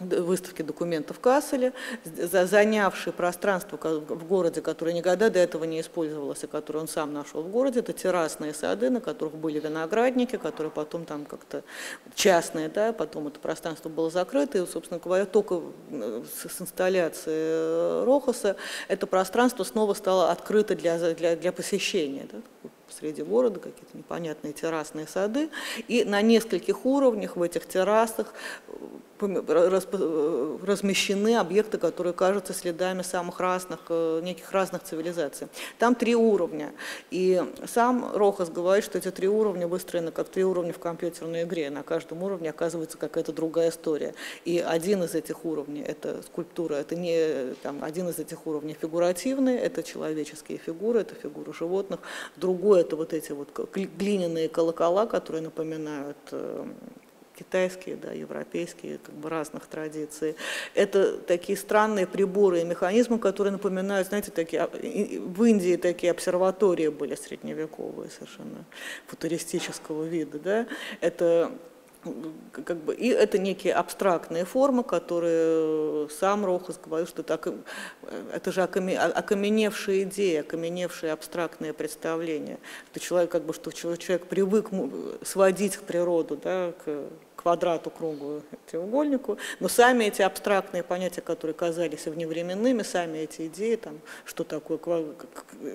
выставки документов Касселя, занявший пространство в городе, которое никогда до этого не использовалось, и которое он сам нашел в городе. Это террасные сады, на которых были виноградники, которые потом там как-то частные, да, потом это пространство было закрыто, и, собственно говоря, только с инсталляцией Рохоса это пространство снова стало открыто для, для, для посещения. Да, посреди города, какие-то непонятные террасные сады, и на нескольких уровнях в этих террасах размещены объекты, которые кажутся следами самых разных, э, неких разных цивилизаций. Там три уровня. И сам Рохас говорит, что эти три уровня выстроены как три уровня в компьютерной игре. На каждом уровне оказывается какая-то другая история. И один из этих уровней – это скульптура, это не там, один из этих уровней фигуративный, это человеческие фигуры, это фигуры животных. Другой – это вот эти вот глиняные колокола, которые напоминают э, китайские, да, европейские, как бы разных традиций. Это такие странные приборы и механизмы, которые напоминают, знаете, такие, а, в Индии такие обсерватории были средневековые совершенно, футуристического вида, да. Это как бы, и это некие абстрактные формы, которые сам Рохас говорил, что это, это же окаменевшие идеи, окаменевшие абстрактные представления. Это человек, как бы, что человек привык сводить природу да, к квадрату, кругу, треугольнику, но сами эти абстрактные понятия, которые казались вневременными, сами эти идеи, там, что такое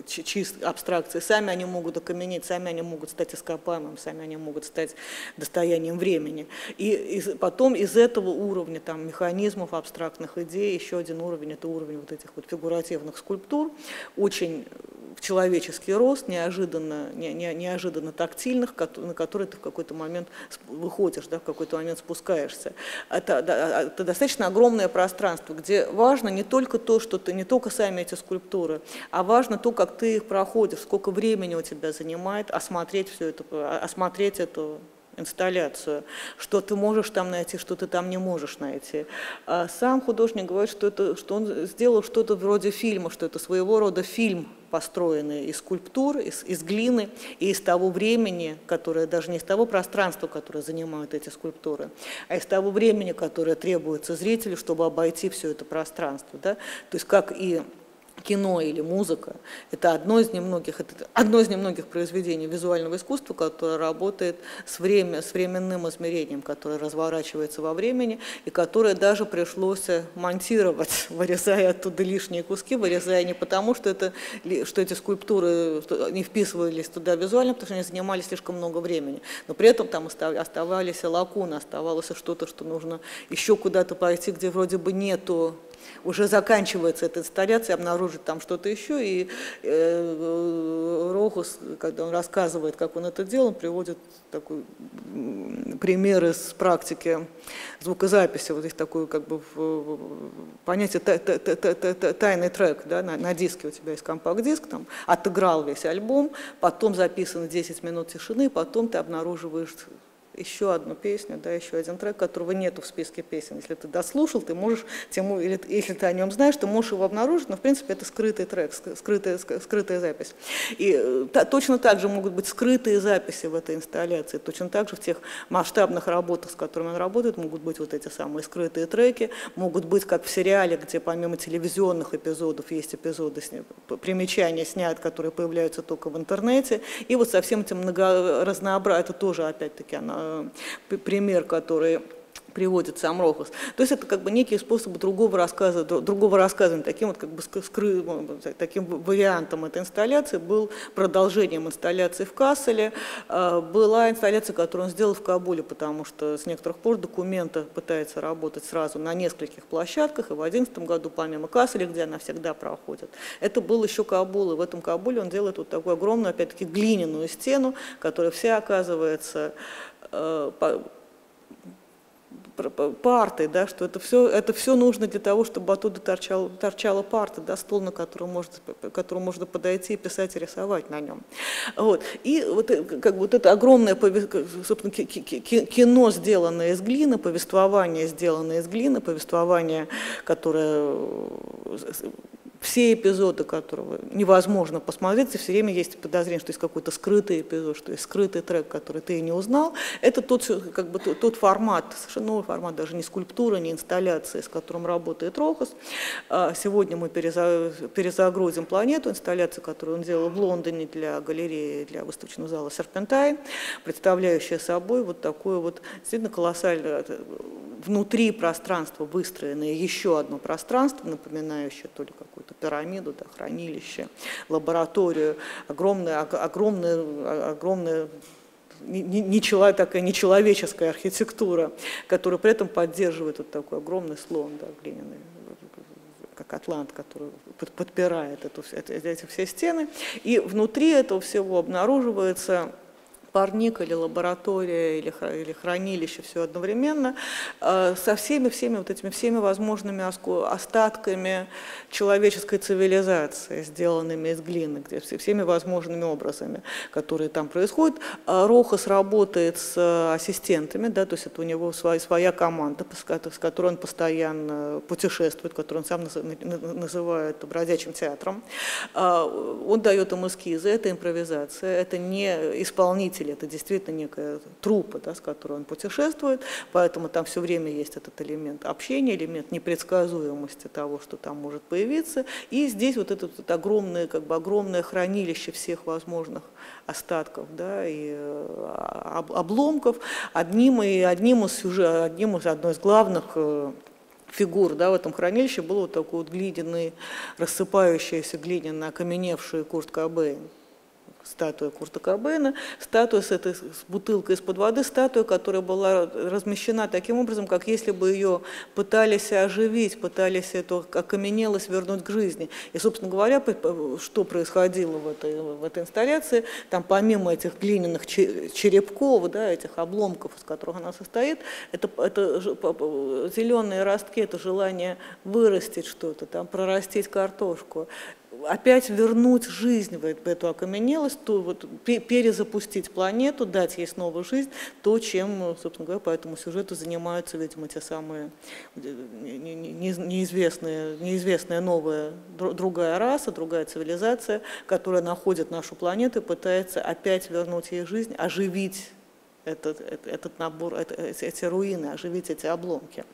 чист абстракции, сами они могут окаменеть, сами они могут стать ископаемым, сами они могут стать достоянием времени. И из, потом из этого уровня там, механизмов абстрактных идей еще один уровень, это уровень вот этих вот фигуративных скульптур, очень человеческий рост, неожиданно, не, не, неожиданно тактильных, на которые ты в какой-то момент выходишь, да, в какой-то момент спускаешься. Это, это достаточно огромное пространство, где важно не только то, что ты, не только сами эти скульптуры, а важно то, как ты их проходишь, сколько времени у тебя занимает осмотреть все это, осмотреть эту инсталляцию, что ты можешь там найти, что ты там не можешь найти. А сам художник говорит, что, это, что он сделал что-то вроде фильма, что это своего рода фильм, построенный из скульптур, из, из глины и из того времени, которое даже не из того пространства, которое занимают эти скульптуры, а из того времени, которое требуется зрителю, чтобы обойти все это пространство. Да? То есть как и кино или музыка. Это одно из немногих, это одно из немногих произведений визуального искусства, которое работает с, время, с временным измерением, которое разворачивается во времени и которое даже пришлось монтировать, вырезая оттуда лишние куски, вырезая не потому, что, это, что эти скульптуры не вписывались туда визуально, потому что они занимали слишком много времени. Но при этом там оставались лакуны, оставалось что-то, что нужно еще куда-то пойти, где вроде бы нету уже заканчивается эта инсталляция, обнаружит там что-то еще, и э, Рохус, когда он рассказывает, как он это делал, он приводит такой пример из практики звукозаписи, вот есть такое как бы понятие тайный трек, да, на, на диске у тебя есть компакт-диск, там отыграл весь альбом, потом записано 10 минут тишины, потом ты обнаруживаешь еще одну песню, да, еще один трек, которого нету в списке песен. Если ты дослушал, ты можешь, тему, или если ты о нем знаешь, ты можешь его обнаружить, но в принципе это скрытый трек, скрытая, скрытая запись. И э, та, точно так же могут быть скрытые записи в этой инсталляции, точно так же в тех масштабных работах, с которыми он работает, могут быть вот эти самые скрытые треки, могут быть как в сериале, где помимо телевизионных эпизодов есть эпизоды, примечания снят, которые появляются только в интернете, и вот со всем этим много разнообразием, это тоже опять-таки она Э, пример, который приводит сам Рохас. То есть это как бы некий способ другого рассказа, другого рассказа, таким вот как бы скры, таким вариантом этой инсталляции был продолжением инсталляции в Касселе. Э, была инсталляция, которую он сделал в Кабуле, потому что с некоторых пор документа пытается работать сразу на нескольких площадках, и в 2011 году, помимо Касселя, где она всегда проходит, это был еще Кабул, и в этом Кабуле он делает вот такую огромную, опять-таки, глиняную стену, которая вся оказывается парты, да, что это все, это все нужно для того, чтобы оттуда торчал, торчала парта, да, стол, на который можно, которому можно подойти и писать и рисовать на нем. Вот. И вот, э, как бы, вот это огромное собственно, кино, сделанное из глины, повествование, сделанное из глины, повествование, которое все эпизоды, которого невозможно посмотреть, и все время есть подозрение, что есть какой-то скрытый эпизод, что есть скрытый трек, который ты не узнал. Это тот, как бы, тот, тот формат, совершенно новый формат, даже не скульптура, не инсталляция, с которым работает Рохас. А сегодня мы перезагрузим планету, инсталляцию, которую он делал в Лондоне для галереи, для выставочного зала Серпентай, представляющая собой вот такое вот действительно колоссальное внутри пространства выстроенное еще одно пространство, напоминающее то ли какую-то пирамиду, да, хранилище, лабораторию, огромная, огромная, огромная не, такая нечеловеческая архитектура, которая при этом поддерживает вот такой огромный слон да, глиняный, как атлант, который подпирает эту, эти все стены. И внутри этого всего обнаруживается парник или лаборатория или, или хранилище, все одновременно, э, со всеми, всеми вот этими всеми возможными остатками человеческой цивилизации, сделанными из глины, где, всеми возможными образами, которые там происходят. А Рохас работает с ассистентами, да, то есть это у него своя, своя команда, с которой он постоянно путешествует, которую он сам называет бродячим театром. Он дает им эскизы, это импровизация, это не исполнитель путеводитель, это действительно некая трупа, да, с которой он путешествует, поэтому там все время есть этот элемент общения, элемент непредсказуемости того, что там может появиться. И здесь вот это вот огромное, как бы огромное хранилище всех возможных остатков да, и э, обломков. Одним, и одним из сюжет, одним из, одной из главных э, фигур да, в этом хранилище был вот такой вот глиняный, рассыпающийся глиняно окаменевший Курт Кобейн статуя Курта Кобейна, статуя с этой с бутылкой из-под воды, статуя, которая была размещена таким образом, как если бы ее пытались оживить, пытались эту окаменелость вернуть к жизни. И, собственно говоря, что происходило в этой, в этой инсталляции, там помимо этих глиняных черепков, да, этих обломков, из которых она состоит, это, это зеленые ростки, это желание вырастить что-то, там, прорастить картошку, опять вернуть жизнь в эту окаменелость, то вот перезапустить планету, дать ей снова жизнь, то, чем, собственно говоря, по этому сюжету занимаются, видимо, те самые неизвестные, неизвестная новая другая раса, другая цивилизация, которая находит нашу планету и пытается опять вернуть ей жизнь, оживить этот, этот набор, это, эти руины, оживить эти обломки,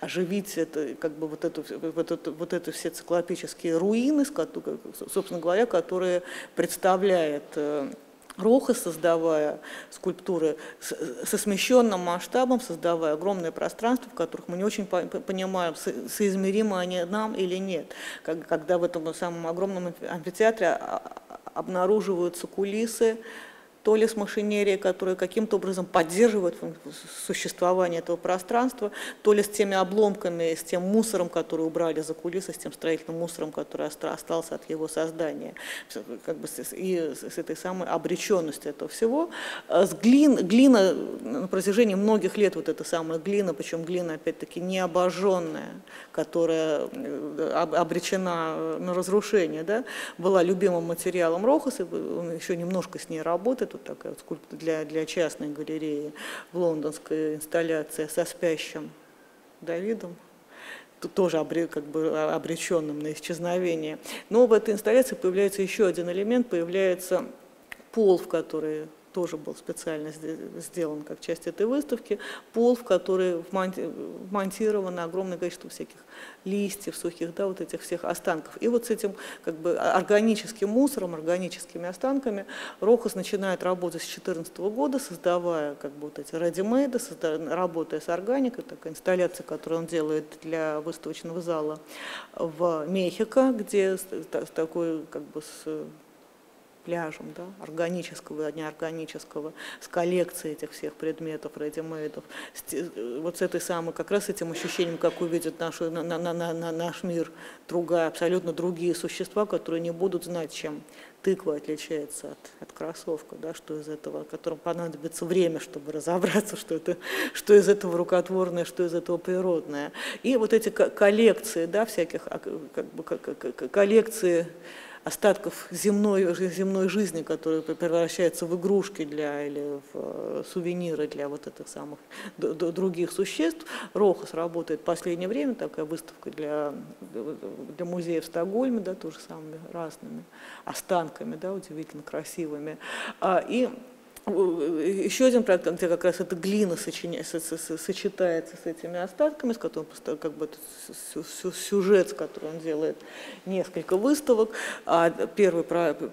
оживить это, как бы вот, эту, вот, эту, вот это все циклопические руины, собственно говоря, которые представляет э, Роха, создавая скульптуры со смещенным масштабом, создавая огромное пространство, в которых мы не очень понимаем, соизмеримы они нам или нет. Когда в этом самом огромном амфитеатре а, а, обнаруживаются кулисы, то ли с машинерией, которая каким-то образом поддерживает существование этого пространства, то ли с теми обломками, с тем мусором, который убрали за кулисы, с тем строительным мусором, который остался от его создания, как бы и с этой самой обреченностью этого всего. А с глин, глина на протяжении многих лет, вот эта самая глина, причем глина, опять-таки, не обожженная, которая э, обречена на разрушение, да, была любимым материалом Рохаса, он еще немножко с ней работает, тут такая скульптура для, для частной галереи в лондонской инсталляция со спящим Давидом, тут тоже обре, как бы обреченным на исчезновение. Но в этой инсталляции появляется еще один элемент, появляется пол, в который тоже был специально сделан как часть этой выставки, пол, в который вмонтировано огромное количество всяких листьев сухих, да, вот этих всех останков. И вот с этим как бы органическим мусором, органическими останками Рохас начинает работать с 2014 года, создавая как бы вот эти ready-made, работая с органикой, такая инсталляция, которую он делает для выставочного зала в Мехико, где такой как бы с пляжем, да, органического неорганического, с коллекцией этих всех предметов, редимейдов, вот с этой самой, как раз этим ощущением, как увидят нашу, на, на, на, на наш мир другая, абсолютно другие существа, которые не будут знать, чем тыква отличается от, от кроссовка, да, что из этого, которым понадобится время, чтобы разобраться, что, это, что из этого рукотворное, что из этого природное. И вот эти коллекции, да, всяких, а, как бы, коллекции остатков земной, земной жизни, которые превращаются в игрушки для, или в э, сувениры для вот этих самых других существ. Рохас работает в последнее время, такая выставка для, для музея в Стокгольме, да, тоже самыми разными останками, да, удивительно красивыми. А, и еще один проект, где как раз эта глина сочетается с этими остатками, с которым как бы сюжет, с которым он делает несколько выставок. А первый,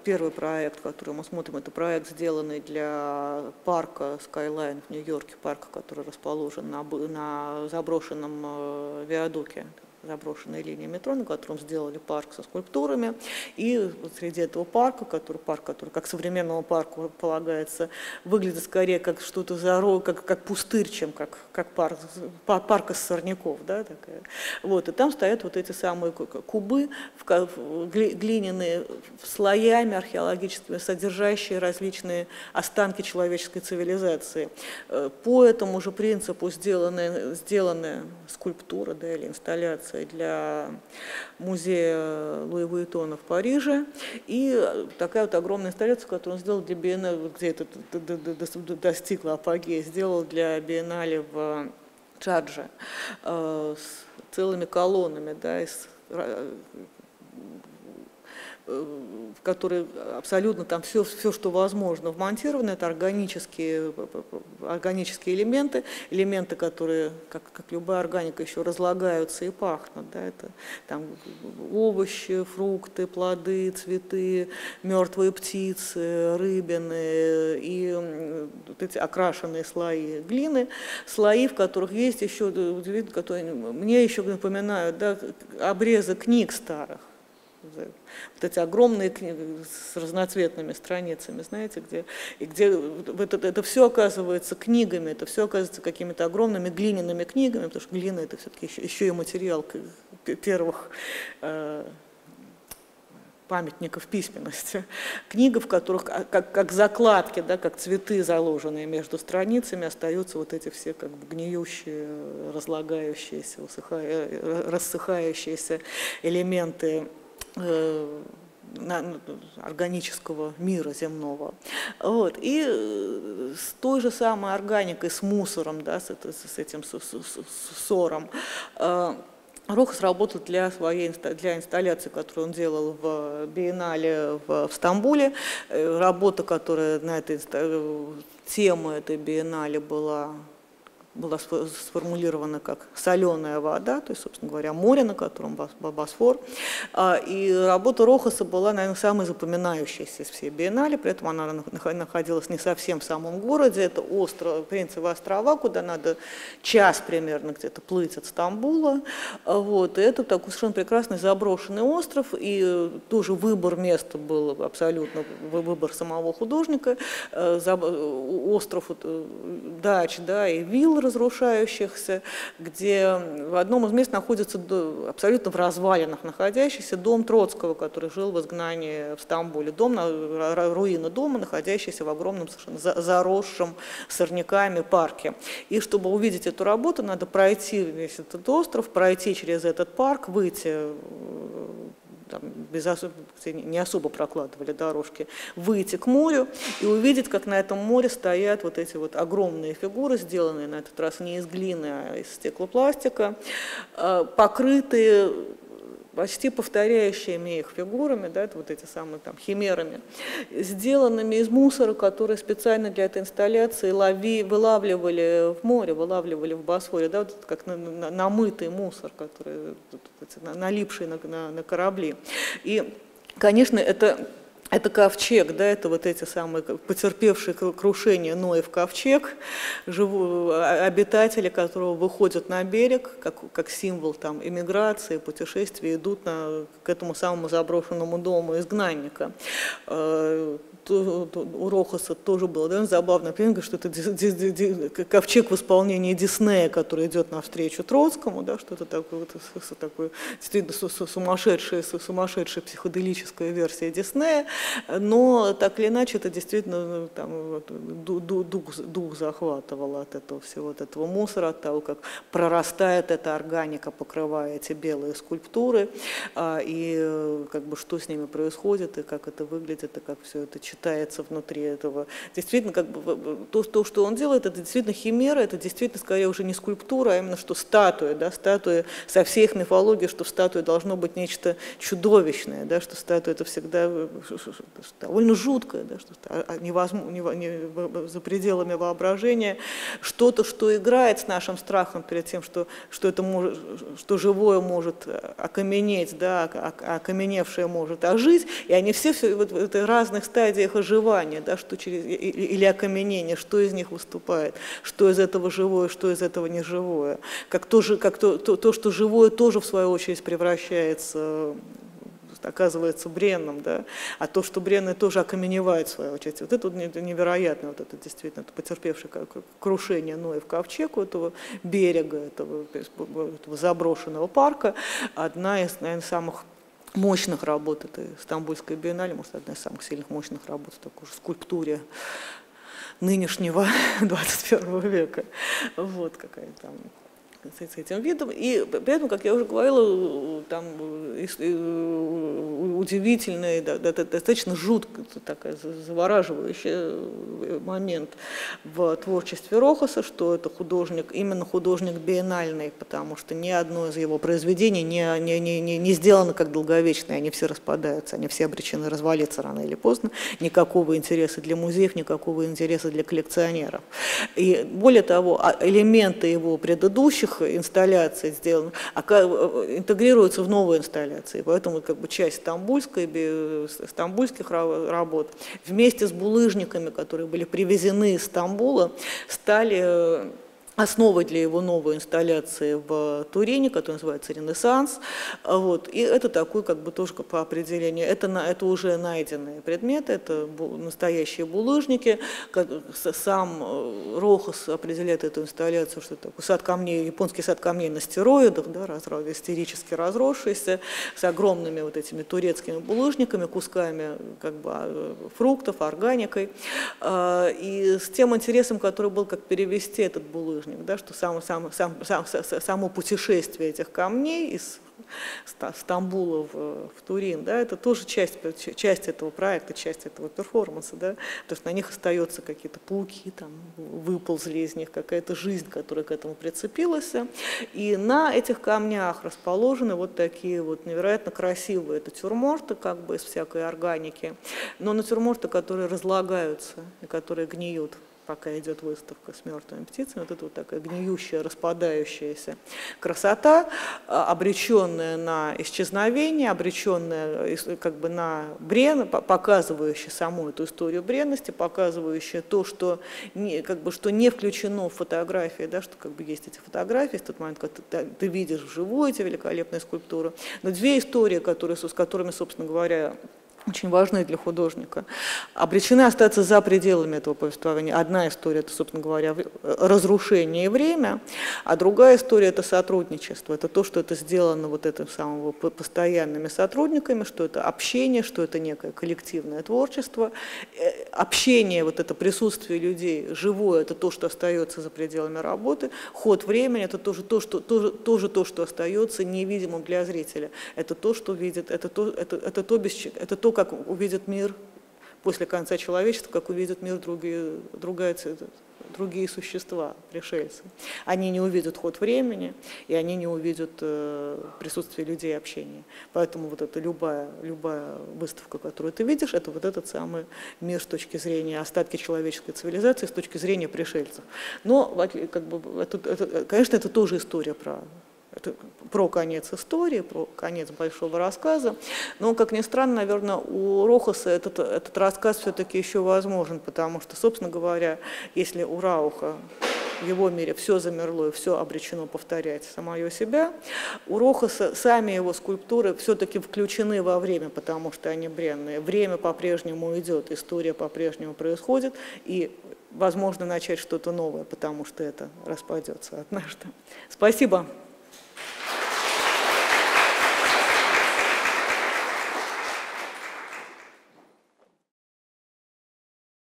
первый проект, который мы смотрим, это проект, сделанный для парка Skyline в Нью-Йорке, парка, который расположен на, на заброшенном э, виадуке заброшенная линия метро, на котором сделали парк со скульптурами. И вот среди этого парка, который, парк, который как современному парку полагается, выглядит скорее как что-то заро, как, как пустырь, чем как, как парк, парк из сорняков. Да, такая. Вот, и там стоят вот эти самые кубы глиняные слоями археологическими, содержащие различные останки человеческой цивилизации. Э, по этому же принципу сделаны, сделаны скульптура да, или инсталляция инсталляция для музея Луи Вуитона в Париже. И такая вот огромная инсталляция, которую он сделал для биеннале, где это достигло апогея, сделал для биеннале в Чадже э, с целыми колоннами, да, из в которой абсолютно там все, все, что возможно, вмонтировано. Это органические, органические элементы, элементы, которые, как, как любая органика, еще разлагаются и пахнут. Да? Это там овощи, фрукты, плоды, цветы, мертвые птицы, рыбины и вот эти окрашенные слои глины, слои, в которых есть еще, которые мне еще напоминают да, обрезы книг старых вот эти огромные книги с разноцветными страницами, знаете, где, и где это, это все оказывается книгами, это все оказывается какими-то огромными глиняными книгами, потому что глина это все-таки еще, еще и материал первых э, памятников письменности. Книга, в которых как, как закладки, да, как цветы, заложенные между страницами, остаются вот эти все как бы гниющие, разлагающиеся, усыхая, рассыхающиеся элементы Э, органического мира земного. Вот. И э, с той же самой органикой, с мусором, да, с, с этим с, с ссором, э, Рохас работал для своей для инсталляции, которую он делал в биеннале в, в Стамбуле. Работа, которая на этой тема этой биеннале была была сформулирована как соленая вода, то есть, собственно говоря, море, на котором Босфор. А, и работа Рохаса была, наверное, самой запоминающейся из всей биеннале, при этом она находилась не совсем в самом городе, это остров, Принцевы острова, куда надо час примерно где-то плыть от Стамбула. А, вот. И это такой совершенно прекрасный заброшенный остров, и тоже выбор места был абсолютно выбор самого художника. А, остров э, дач да, и вилл разрушающихся, где в одном из мест находится абсолютно в развалинах находящийся дом Троцкого, который жил в изгнании в Стамбуле. Дом, руина дома, находящийся в огромном совершенно заросшем сорняками парке. И чтобы увидеть эту работу, надо пройти весь этот остров, пройти через этот парк, выйти там, без особо, не особо прокладывали дорожки, выйти к морю и увидеть, как на этом море стоят вот эти вот огромные фигуры, сделанные на этот раз не из глины, а из стеклопластика, а, покрытые почти повторяющими их фигурами, да, это вот эти самые там химерами, сделанными из мусора, которые специально для этой инсталляции лови, вылавливали в море, вылавливали в Босфоре, да, вот как на, на, намытый мусор, который налипший на, на, на корабли. И, конечно, это это ковчег, да, это вот эти самые потерпевшие крушение Ноев ковчег, живу, а, обитатели которого выходят на берег, как, как символ там, иммиграции, путешествия, идут на, к этому самому заброшенному дому изгнанника. У Рохаса тоже было да, забавно, что это ковчег в исполнении Диснея, который идет навстречу Троцкому, да, что это такое, вот, такое действительно сумасшедшая, сумасшедшая психоделическая версия Диснея, Но так или иначе это действительно ну, там, дух, дух захватывало от этого всего, от этого мусора, от того, как прорастает эта органика, покрывая эти белые скульптуры, а, и э, как бы что с ними происходит, и как это выглядит, и как все это читается внутри этого. Действительно, как бы, то, то, что он делает, это действительно химера, это действительно скорее уже не скульптура, а именно что статуя, да, статуя со всей их мифологией, что в статуе должно быть нечто чудовищное, да, что статуя это всегда э, довольно жуткое, да, что а, а невозможно, не, за пределами воображения, что-то, что играет с нашим страхом перед тем, что, что, это может, что живое может окаменеть, да, окаменевшее может ожить, и они все, все вот в этой разных стадиях оживания, да, что через, или окаменения, что из них выступает, что из этого живое, что из этого неживое, как, то, как то, то, то, что живое тоже в свою очередь превращается оказывается бренным, да, а то, что бренное тоже окаменевает в свою очередь. Вот это невероятно, вот это действительно, это потерпевшее крушение Ноев ковчег у этого берега, этого, этого заброшенного парка, одна из, наверное, самых мощных работ этой Стамбульской биеннале, может, одна из самых сильных мощных работ в такой же скульптуре нынешнего 21 века. Вот какая там с этим видом. И при этом, как я уже говорила, там удивительный, достаточно жутко такой завораживающий момент в творчестве Рохаса, что это художник, именно художник биеннальный, потому что ни одно из его произведений не, не, не, не сделано как долговечное, они все распадаются, они все обречены развалиться рано или поздно, никакого интереса для музеев, никакого интереса для коллекционеров. И более того, а элементы его предыдущих предыдущих инсталляций сделано, а интегрируется в новые инсталляции. Поэтому как бы часть стамбульской, стамбульских работ вместе с булыжниками, которые были привезены из Стамбула, стали э, основой для его новой инсталляции в Турине, которая называется «Ренессанс». Вот. И это такой, как бы тоже по определению, это, это уже найденные предметы, это настоящие булыжники. Сам э, Рохас определяет эту инсталляцию, что это такой сад камней, японский сад камней на стероидах, да, разраз, истерически разросшийся, с огромными вот этими турецкими булыжниками, кусками как бы, а, фруктов, органикой. А, и с тем интересом, который был, как перевести этот булыжник художник, да, что само, само, сам, сам, само путешествие этих камней из Стамбула в, в Турин, да, это тоже часть, часть этого проекта, часть этого перформанса, да, то есть на них остаются какие-то пауки, там, выползли из них какая-то жизнь, которая к этому прицепилась, и на этих камнях расположены вот такие вот невероятно красивые натюрморты, как бы из всякой органики, но натюрморты, которые разлагаются и которые гниют пока идет выставка с мертвыми птицами, вот это вот такая гниющая, распадающаяся красота, а, обреченная на исчезновение, обреченная как бы на брен, показывающая саму эту историю бренности, показывающая то, что не, как бы, что не включено в фотографии, да, что как бы есть эти фотографии, в тот момент, когда ты, ты видишь вживую эти великолепные скульптуры. Но две истории, которые, с которыми, собственно говоря, очень важные для художника, обречены остаться за пределами этого повествования. Одна история – это, собственно говоря, разрушение и время, а другая история – это сотрудничество. Это то, что это сделано вот этим самым постоянными сотрудниками, что это общение, что это некое коллективное творчество. Э, общение, вот это присутствие людей живое – это то, что остается за пределами работы. Ход времени – это тоже то, что, тоже, тоже то, что остается невидимым для зрителя. Это то, что видит, это то, это, это то, без, это то как увидит мир после конца человечества, как увидят мир другие, другая, другие существа, пришельцы. Они не увидят ход времени, и они не увидят э, присутствие людей общения. Поэтому вот эта любая, любая выставка, которую ты видишь, это вот этот самый мир с точки зрения остатки человеческой цивилизации, с точки зрения пришельцев. Но, как бы, это, это, конечно, это тоже история про это про конец истории, про конец большого рассказа. Но, как ни странно, наверное, у Рохаса этот, этот рассказ все-таки еще возможен, потому что, собственно говоря, если у Рауха в его мире все замерло и все обречено повторять самое себя. У Рохаса сами его скульптуры все-таки включены во время, потому что они бренные. Время по-прежнему идет, история по-прежнему происходит, и возможно начать что-то новое, потому что это распадется однажды. Спасибо.